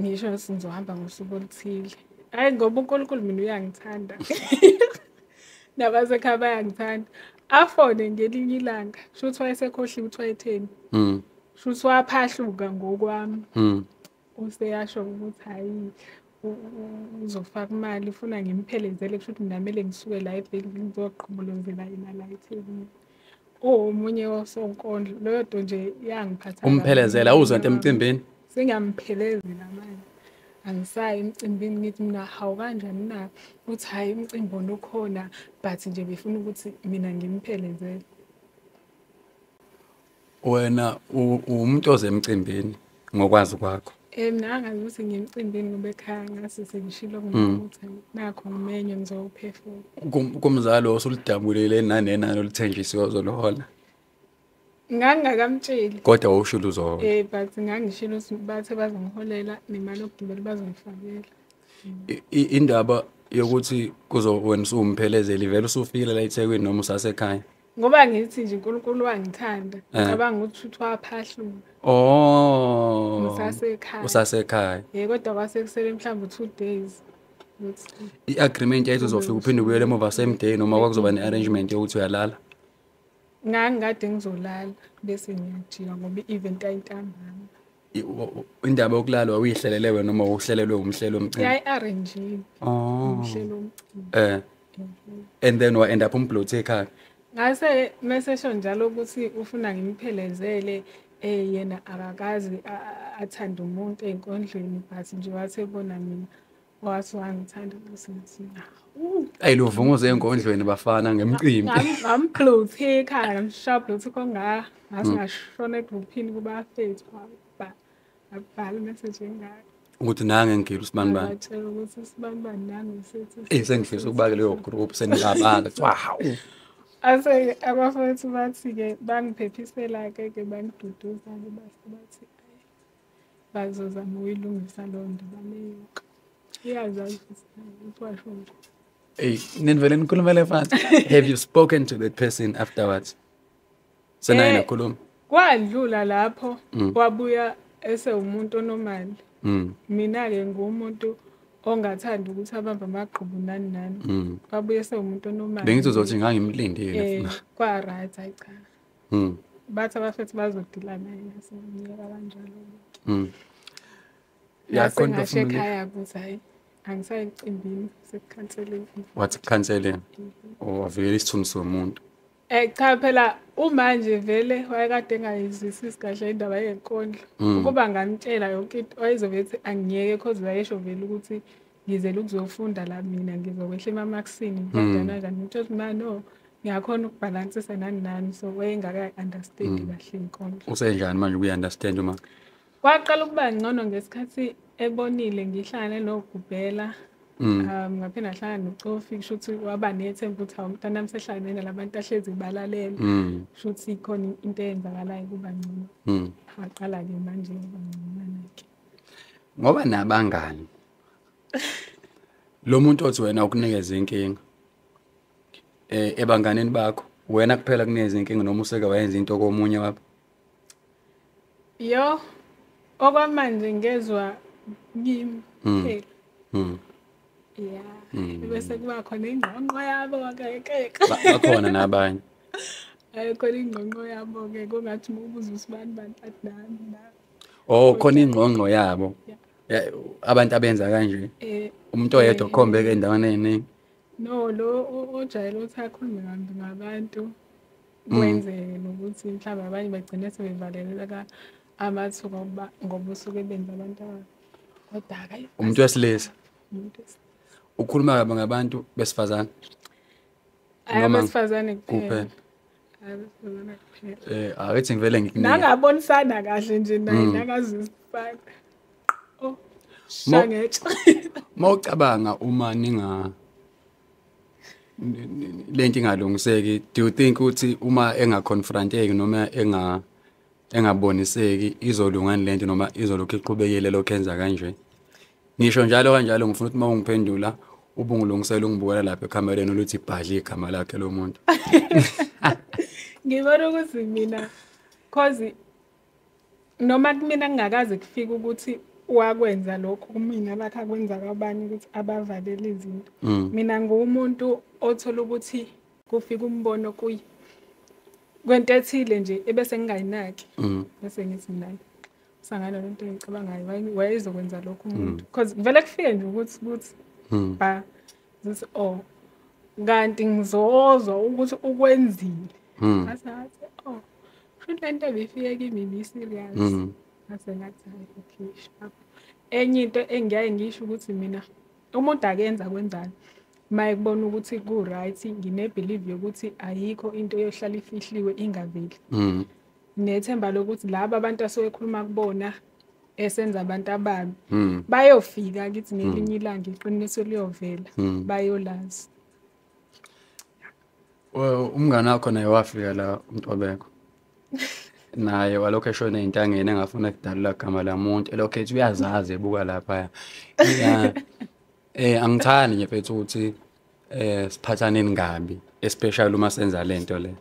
B: Ngisho sinzohamba ngosuku oluthile hhayi ngoba unkulunkulu mina uyangithanda. Nabasekhaya bayangithanda afone ngelinye ilanga. Shuthi wayesekhohliwe ukuthi wayetheni
A: Mm.
B: shuthi waphahluka ngokwami.
A: Mm.
B: useyasho ukuthi hhayi u- u- uzofaka imali ufuna ngimphelezele kusho ukuthi nginamele ngisuke la ebheki ngizoqhubulozela yena la eThekwini omunye wosonkondlo leyo nto nje yangiphatha
A: umphelezela
B: kabi.
A: awuzwa into emcimbini?
B: Singamphelezela manje. Angisayi emcimbini ngithi mina hawu kanjani na? Uthi hhayi umcimbi wona ukhona. But nje befuna ukuthi mina ngimphelezele
A: wena u- umuntu oze emcimbini ngokwazi kwakho?
B: Um mina angazi ukuthi ngimcimbini ngoba ekhaya ngase sengishilo kumama ukuthi nakho ngimenye ngizowuphefula
A: Kum- kumzalo osulidabulile nanenani oluthenjisiwe ozolohola
B: ngangingakamtsheli.
A: Kodwa wawushilo uzohola
B: um but ngangishilo ukuthi bathe bazongiholela nemali yokugibela bazongifakela.
A: I- i- indaba yokuthi kuzo wena usumphelezeli vele usufikile la eThekwini noma usasekhaya?
B: Ngoba ngithi nje unkulunkulu wangithanda.
A: Eh.
B: cabanga ukuthi uthi waphahluka
A: oh.
B: Ngisasekhaya
A: usasekhaya.
B: Um kodwa kwase kusele mhlawumbe two days. Ukuthi
A: i-agreement yethu uzofika uphinde ubuyele emuva same day noma kwakuzoba ne-arrangement yokuthi uyalala?
B: Ngangingade ngizolala bese ngiyajika ngoba i-event ayintambama.
A: I- u- u- indaba yokulala wawuyihlelele wena noma uhlelelwe umhlelo womcimbi
B: yayi-arranjiwe
A: oh.
B: Umhlelo womcimbi
A: eh. And then wa-end up umblothi ekhaya?
B: Ngase mesesho njalo ukuthi ufuna ngimphelezele eh yena akakazi a- a- athande umuntu ey'nkondlweni but nje wathi ebona mina wathi wangithanda kusithi
A: ayi luvunguze ey'nkondlweni bafana ngemcimbi
B: ngamploti ekhaya ngamshaploti konga ngase ngashona egruphini kubafethu ngabhala imeseji engayo.
A: Ukuthi nange ngigile usibani bani.
B: Batshela ukuthi sibanibani nangisethi
A: eyi sengifisa ukuba kuleyo group seningabanga kuthiwa hawu
B: ase abafowethu bathi-ke bangiphephisela-ke ke bangiduduza-ke base bathi "Ayi, bazozama ukuyilungisa leyo ndaba leyoka iyazazi ukuthi washo nje
A: eyi ninivele nikhulumele phansi have you spoken to that person afterwards? Senaye
B: Eh,
A: nakhuluma
B: kwadlula lapho wabuya esewumuntu onomali.
A: Mm,
B: mina-ke ngumuntu ongathandi ukuthi abambe amagqubu nani nani.
A: Mm.
B: wabuye esewumuntu onomali.
A: Bengithi uzothi ngangimlindile
B: um kwa-right hayi cha.
A: Mm,
B: bathi abafethu bazodila naye ngasemnyaka kanjalo.
A: Mm.
B: ngase
A: yakhona
B: ngasho
A: into
B: ekhaya ukuthi hhayi angisayi emcimbini sekukhanseleni
A: wathi kukhanseleni wavikela isithunzi somuntu.
B: Um cha phela umanje vele wayekade engayizwisisi kahle indaba yenkondlo. Ukuba ngamtshela yonke into wayezobe ethi angiyeke cause wayesho vele ukuthi ngizele ukuzofunda la mina ngizokwehla emamakisini kanjani kanjani ngitho ukuthi ma no ngiyakhona ukubhalansisa nani nani. So wayengaka-understandi kahle inkondlo
A: usenjani manje ukuyi-understand uma
B: kwaqala ukuba ngcono ngesikhathi ebonile ngihlangane nogubhela um ngaphinde ahlangane nocofi kusho ukuthi waba nethemba ukuthi hawu umntana wami sehlangane nalabantu ahlezi balalela
A: Mm,
B: kusho ukuthi ikhona into eyenzakalayo kuba ngcono
A: mm.
B: waqala-ke manje kuba ngconana-ke
A: ngoba nabangani lo muntu othi wena ukunikeza inkinga eh ebanganeni bakho wena kuphela kunikeza inkinga noma useke wayenza into komunye wabo?
B: Yo okwamanje ngezwa kimi phela
A: Mm.
B: ya bese kuba khona ingqongqo yabo-ke
A: Ba- bakhona nabanye.
B: Ayikhona ingqongqo yabo-ke kungathi mubuza usibani bani athi nami nami
A: oh khona ingqongqo yabo.
B: Yeah.
A: Ya, abantu abenza kanje?
B: Um
A: umuntu oyedwa okhombeke endaweni eyiningi?
B: No lo o- ojayele ukuthi akhulume kambi ngabantu kwenzeke nokuthi mhlawumbe abanye bagcine sebevaleleka amathuba okuba ngoba usuke benza abantu ababo kodwa-ke hayi,
A: umuntu wesilisa. Ukhuluma kabi ngabantu besifazane?
B: Hhayi,
A: Noma
B: abesifazane
A: kuphela. eh akithi ngivele ngikunike.
B: Nangabonisana kahle nje naye nakazisifana oh shangetsha
A: mawucabanga uma ninga lento ingalungiseki do you think ukuthi uma engaconfronteki noma enga engaboniseki izolungani lento noma izolokhu iqhubekile lokho enza kanje. Ngisho njalo kanjalo ngifuna ukuthi uma ungiphendula ubungilungisela ungibukela lapha ekhamereni oluthi ibhadle igama lakhe lo muntu.
B: Ngibona ukuthi mina cause noma kumina kungakaze kufike ukuthi wakwenza lokho kumina lakhe akwenza kwabanye ukuthi abavalele izinto. Mina ngumuntu othola ukuthi kufika umbono kuye. Kwento ethile nje ebese ngingayinaki. Bese ngithi nayi. Sangana lento engicabangayo waye- wayezokwenza lokho umuntu. Because vele kufike nje ukuthi ukuthi ba zithi oh kanti ngizozwa ukuthi ukwenzile ngase ngathi oh kusho lento ebifike kimi bi-serious ngase ngathi hayi okay sharp enye into engiyaye ngisho ukuthi mina umuntu akenza kwenzani maye kubona ukuthi ku-right ngine-believe yokuthi ayikho into yohlala ifihliwe ingaveli.
A: Mm.
B: nethemba lokuthi laba abantu asuke ekhuluma kubona esenza abantu ababi
A: Mm.
B: bayofika kithi ngelinye ilanga iqiniso liyovela bayolazi.
A: Well, umngane wakho naye wafika la uMtobeko naye walokho eshona ey'ntangeni engafuna kudalula gama lamuntu. Elokho ethi uyazazi ebuka laphaya. Ya, eh angithandi nje mfethu ukuthi eh siphathaneni kabi especially uma senza lento le.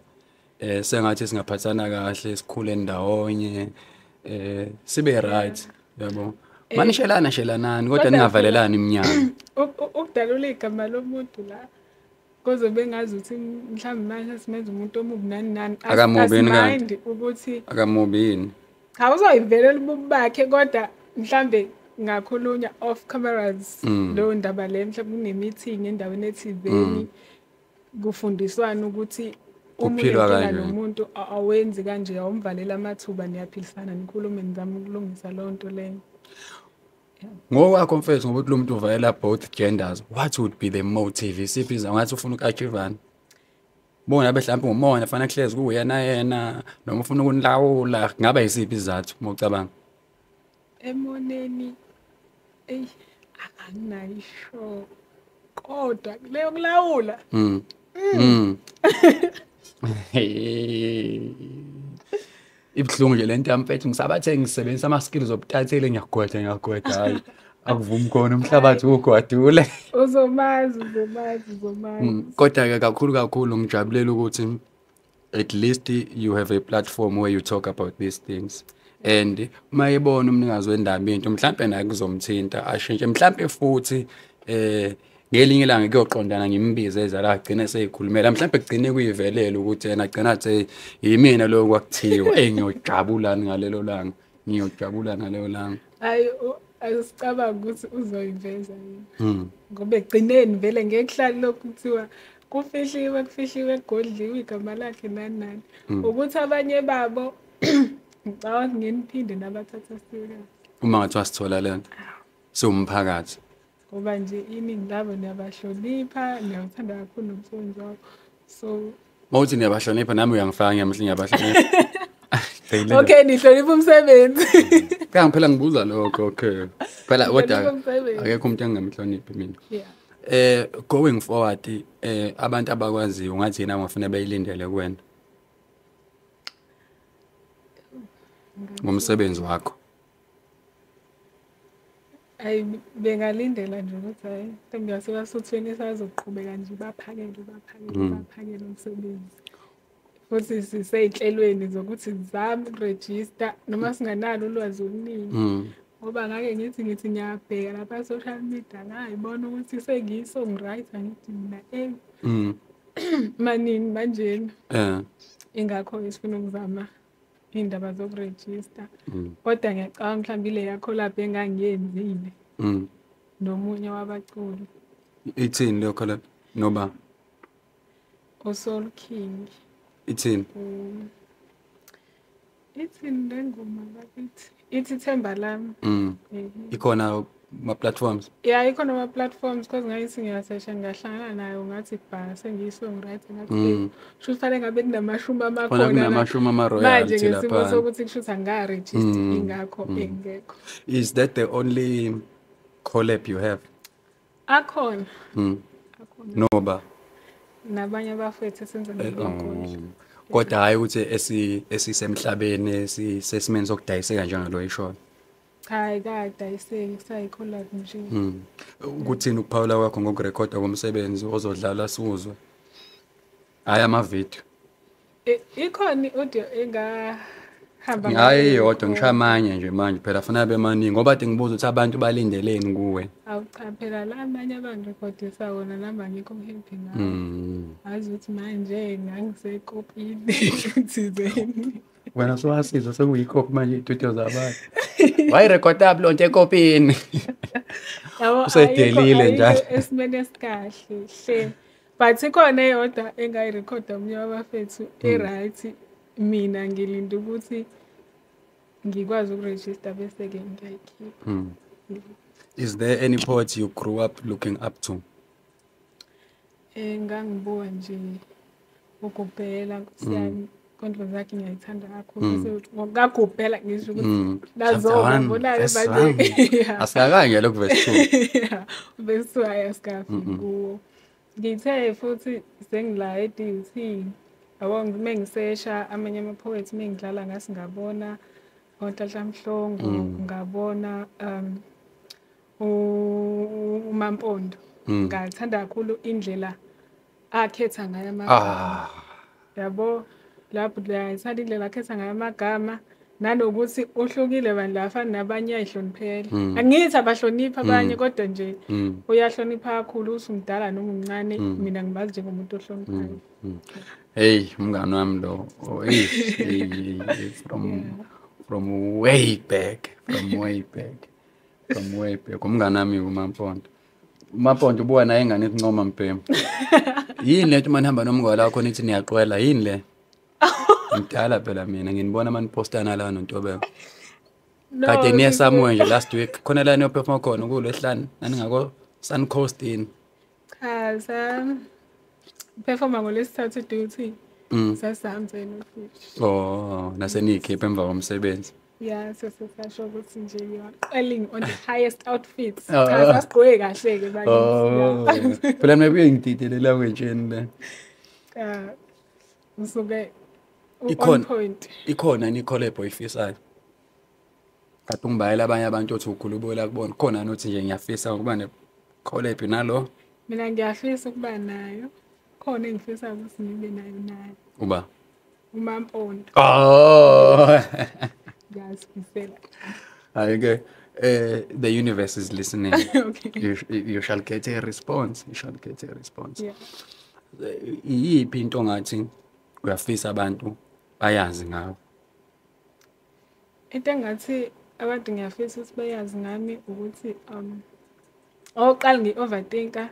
A: Eh sengathi singaphathana kahle sikhule ndawonye. Eh sibe right yabo? Manishelana shelanani kodwa
B: Kodwa
A: ningavalelani iminyaka.
B: Uk- uk- ukudalula igama lomuntu la kuzobe ngazi ukuthi mhlawumbe manje simenza umuntu omubi nani nani. As-
A: Akamubi yini kanti?
B: asimind ukuthi
A: akamubi yini?
B: Awuzoyivelela ububi bakhe kodwa mhlambe ngakhulunywa off cameras
A: Mm.
B: leyo ndaba le mhlawumbe kunemeeting endaweni ethizeni kufundiswana ukuthi uma
A: Kuphilwa
B: unenkinga
A: kanjani?
B: nomuntu a- awenzi kanje awumvalela amathuba niyaphilisana nikhulume nizame ukulungisa leyo nto leyo.
A: Ngokwakho mfethu ngoba uthi lo muntu uvayela both genders what would be the motive? Isiphi iza ngathi ufuna uku-achivana bona mhlawumbe ngumona fanele kuhlezi kuwuyena yena noma ufuna ukunilawula kungaba yisiphi isizathu uma ucabanga
B: emoneni. Eyi anginayisho kodwa kuleyo kulawula.
A: Mm. Mm. ibuhlungu nje lento yamfethu ngisabathe ngisebenzisa ama-skills obutatheli ngiyagweda ngiyagweda hayi. Akuvumi khona umhlabathi ugwadule
B: uzomazi uzomazi uzomazi.
A: Mm, Kodwa-ke kakhulu kakhulu ngijabulela ukuthi at least you have a platform where you talk about these things. And uma ebona umnikazi wendaba into mhlampe naye kuzomthinta ashintshe. Mhlampe futhi eh ngelinye ilanga kuyoqondana ngimbize eza la agcine seyikhulumela. Mhlampe kugcine kuyivelele ukuthi yena agcina athi yimina lo kwakuthiwa? Hey ngiyojabulani ngalelo langa. Ngiyojabula ngalelo langa.
B: Hayi u- asicabanga ukuthi uzoyiveza yini.
A: Mm.
B: ngoba ekugcineni vele ngeke kuhlale lokhu kuthiwa kufihliwe kufihliwe kugodliwe igama lakhe nani nani ukuthi abanye babo ngicabanga ngeniphinde nabathatha serious
A: uma ngathiwa sithola lento siwumphakathi
B: ngoba nje iningi labo niyabahlonipha niyawuthanda kakhulu nomsebenzi wakho so
A: mawuthi niyabahlonipha nami uyangifaka ngiyamhle ngiyabahlonipha Ngicela.
B: okay nihlonipha umsebenzi
A: Kanti phela ngibuza lokho okay. Phela kodwa
B: Ngihlonipha umsebenzi.
A: akekho umuntu engamhloniphi mina.
B: yeah
A: Eh going forward eh abantu abakwaziyo ngathi yena ngafuna bayilindele kuwena. Ngomsebenzi wakho.
B: ayi bengalindela nje ukuthi hayi mhlawumbe ngasebasuthweni sazoqhubeka nje baphakele baphakele baphakele umsebenzi futhi sisey'nhlelweni zokuthi zizame ukurejista noma singanalo ulwazi oluningi
A: Mm.
B: ngoba ngake ngithi ngithi ngiyabheka lapha social media ngayibona ukuthi sengiyiso ngiright angithi mina eh
A: Mm.
B: manini manjena
A: Eh.
B: ingakho-ke sifuna ukuzama iy'ndaba zokurejista
A: Mm.
B: kodwa ngiyacabanga mhlawumbe ile yakho lapho engangiyenzile
A: Mm.
B: nomunye wabaculi
A: Ithini leyo khala noba
B: uSoul King
A: ithini?
B: um, ithini le ngoma bakithi ithi themba lami
A: Mm.
B: Mhm.
A: Ikhona ma platforms.
B: ya ikhona ama-platforms cause ngayithi ngiyasesha ngahlangana nayo ngathi bha sengiyi-songwriter ngathi
A: Mm.
B: mm. shuthi fanele ngabe kunamashumi
A: Khona
B: amakhona la.
A: kunamashumi ama
B: manje
A: royalty
B: ngesimo
A: lapha.
B: sokuthi kushuthi angarejista
A: Mm.
B: ingakho engekho
A: Is that the only collab you have?
B: akhona
A: Mm.
B: akhona
A: Noba.
B: nabanye abafethu esenza ngenkolo
A: Um, kodwa hayi ukuthi esi esisemhlabeni esisesimeni sokudayiseka njengalo ishoyo
B: Cha kadayiseki kusayikholab nje.
A: Mm. ukuthini ukuphawula kwakho ngokurekhoda komsebenzi ozodlala siwuzwe hayi amavidiyo
B: I- Ikhona i-audio engahamba
A: hayi
B: ngayo
A: yodwa
B: ko-
A: ngisho amanye nje manje phela fanele bemaningi ngoba kade ngibuza ukuthi abantu balindeleni kuwe
B: Awu cha phela la abanye abangirekhodisa wona nami angikho happy ngawo.
A: Mm.
B: Azi ukuthi manje ngangisekopini thizeni.
A: Wena sowasizwa sekuyikhopi manje iy'tudiyo zabantu wayirekhoda bulonto ekopini
B: Yabo
A: Usedelile
B: ayikho-
A: njalo.
B: ayikho esimeni esikahle hle. But ikhona eyodwa engayirekhoda omunye wabafethu e-right mina ngilinda ukuthi ngikwazi ukuregister bese ke ngiyayikhipha.
A: Mm. is there any poet you grew up looking up to?
B: Eh ngangibuka nje ukubhela kusiyami kondlo zakhe ngiyayithanda kakhulu
A: Mm.
B: bese ngokagubhela ngisho ukuthi
A: Mm.
B: lazoba
A: Chapter one,
B: bona
A: verse
B: manje
A: one. asikakanje lokhu verse two
B: bese ayasikafi kuwo ngithe futhi sengila e-DUT yabo uma ngisesha amanye ama-poets uma ngidlala ngasi ngabona oNhlanhla Mhlongo
A: Mm.
B: ngabona um u- uMampondo
A: Mm.
B: ngathanda kakhulu indlela akhetha ngayo amagama
A: ah
B: yabo lapho ngiyayithanda indlela akhetha ngayo amagama nanokuthi uhlukile bandla afani nabanye ayihloniphela
A: Mm.
B: angithi abahloniphi abanye
A: Mm.
B: kodwa nje
A: Mm.
B: uyahlonipha kakhulu uthi umdala noma umncane
A: Mm.
B: mina ngimazi njengomuntu ohloniphayo.
A: Hey umngani wami lo oh, eish, hey, hey, hey, from from way back from way back from way back. Umngani wami umampondo. Umampondo ubuka naye ingane ezincoma mpema yini lento uma nihamba nomngwalo wakho nithi niyaxwela yini le? Ngidala phela mina nginibona manipostana la nontobeko
B: No,
A: kade niye
B: ngize-
A: somewhere nje last week. Khona la niyophefuma khona kulwesihlanu naningako sun coastini
B: cha sa performa ngolesithathu e-duty
A: mm.
B: sasihambeni ufishi
A: oh naseniyikhipha emva komsebenzi.
B: Ya sesesasho ukuthi nje you are quelling on the highest outfits.
A: Oh.
B: cha sasigqoke kahle-ke
A: Oh,
B: bakithi
A: phela mebuye ngididelela kwenjeni le
B: ya usuke u- on
A: Ikhona-
B: point.
A: Ikhona yini ikholebho oyifisayo? Kade ungibayela abanye abantu othi ukhulubola kubona khona nothi nje ngiyafisa ukuba nekholebho nalo?
B: Mina ngiyafisa ukuba nayo. Khona engifisa ukuthi ngibe nayo nayo.
A: Uba?
B: Umampondo.
A: Oh!
B: Ngiyazifisela.
A: Hayi-ke eh the universe is listening.
B: Okay.
A: You, you shall get a response. You shall get a response.
B: Yeah.
A: Eh, iyiphi into ongathi uyafisa abantu? Bayazi ngawe.
B: Into engathi abantu ngiyafisa ukuthi bayazi ngami ukuthi um oqala ngi-overthinker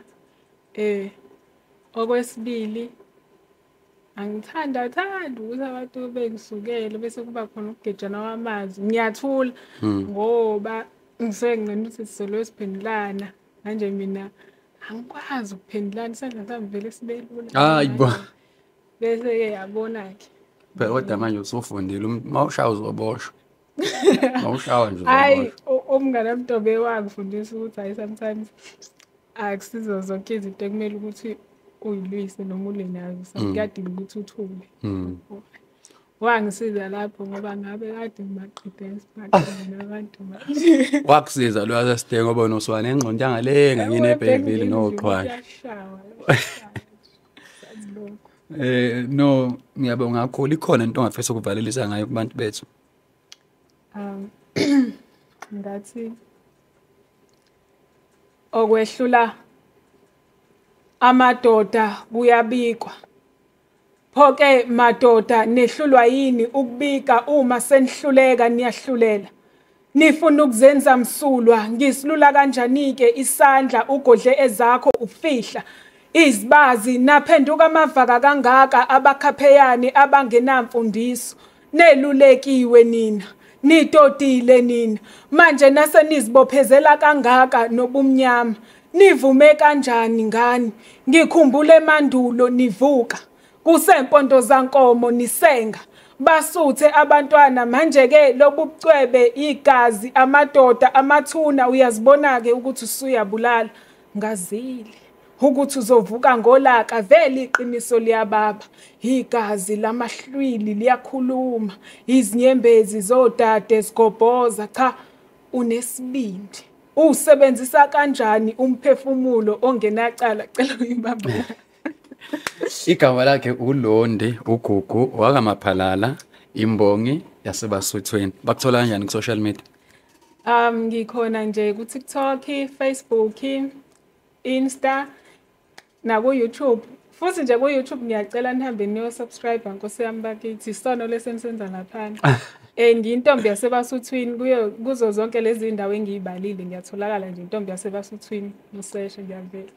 B: eh okwesibili angithanda thanda ukuthi abantu bengisukele bese kuba khona ukugejana kwamazwi ngiyathula ngoba ngisengcena ukuthi sizolo siphendulana manje mina angikwazi ukuphendulana isandla sami vele sibelula
A: Hayi bo.
B: bese-ke yabona-ke.
A: Phela manje usufundile uma ushaya uzoboshwa uma ushawa nje
B: hayi umngane wamntobe wangifundisa ukuthi hayi sometimes akusizo zonke izinto ekumele ukuthi uyilwise noma ule nazo so kuyadinga ukuthi uthule wangisiza lapho ngoba ngabe kade ngibaqede esibhaqile nabantu manje
A: wakusiza lo yasesidenge ngoba noswana engqondo yangale ngakini ebhekile noqhwayo
B: Uyashawa, sazi lokho.
A: Eh no ngiyabonga kakhulu ikhona into ongafisa ukuvalelisa ngayo kubantu bethu.
B: Um, ngathi okwehlula amadoda kuyabikwa. Pho-ke madoda nehlulwa yini ukubika? Uma senihluleka niyahlulela. Nifuna ukuzenza msulwa ngisilula kanjani-ke? Isandla ugodle ezakho ufihla. Izibazi naphenduka amavaka kangaka abakhapheyane abangenamfundiso. Nelulekiwe nina nitotile nina. Manje nase nizibophezela kangaka nobumnyama. Nivume kanjani ngani? Ngikhumbule emandulo nivuka. Kusempondo zankomo nisenga. Basuthe abantwana manje-ke lobu bucwebe igazi amadoda amathuna uyazibona-ke ukuthi usuyabulala. Ngazile. Ukuthi uzovuka ngolaka vele iqiniso liyababa. Igazi lamahlwili liyakhuluma. Izinyembezi zodade zigobhoza cha unesibindi. Usebenzisa kanjani umphefumulo ongenacala? Cela uyibamba
A: igama lakhe ulondi ugugu wakamaphalala imbongi yasebasuthweni bakuthola kanjani ku-social media?
B: Um ngikhona nje ku TikTok, Facebook, Insta. Naku YouTube. Futhi nje ku YouTube ngiyacela nihambe niyo subscribe nkosi yami bakithi. Isono lesenisenza laphana. Eh ngiyintombi yasebasuthwini kuyo kuzo zonke lezi indawo engiyibalile ngiyatholakala nje intombi yasebasuthwini museshe ngiyavela.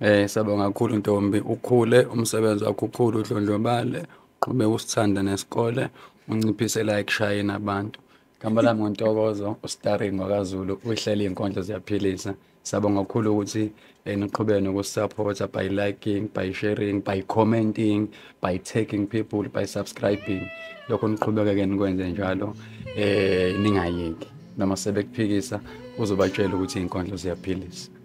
A: Eh sabonga kakhulu Ntombi ukhule umsebenzi wakho ukhulu udlondlobale qhubeka usithanda nesikole unciphise la ekushayeni abantu gama lami ngontokozo ustarring wakaZulu uhlele inkondlo ziyaphilisa sabonga kakhulu ukuthi eh, niqhubeke nokusupporta by liking by sharing by commenting by tagging people by subscribing. Lokho niqhubeke nikwenze njalo eh ningayeki. Noma sebekuphikisa uzobatshela ukuthi inkondlo ziyaphilisa.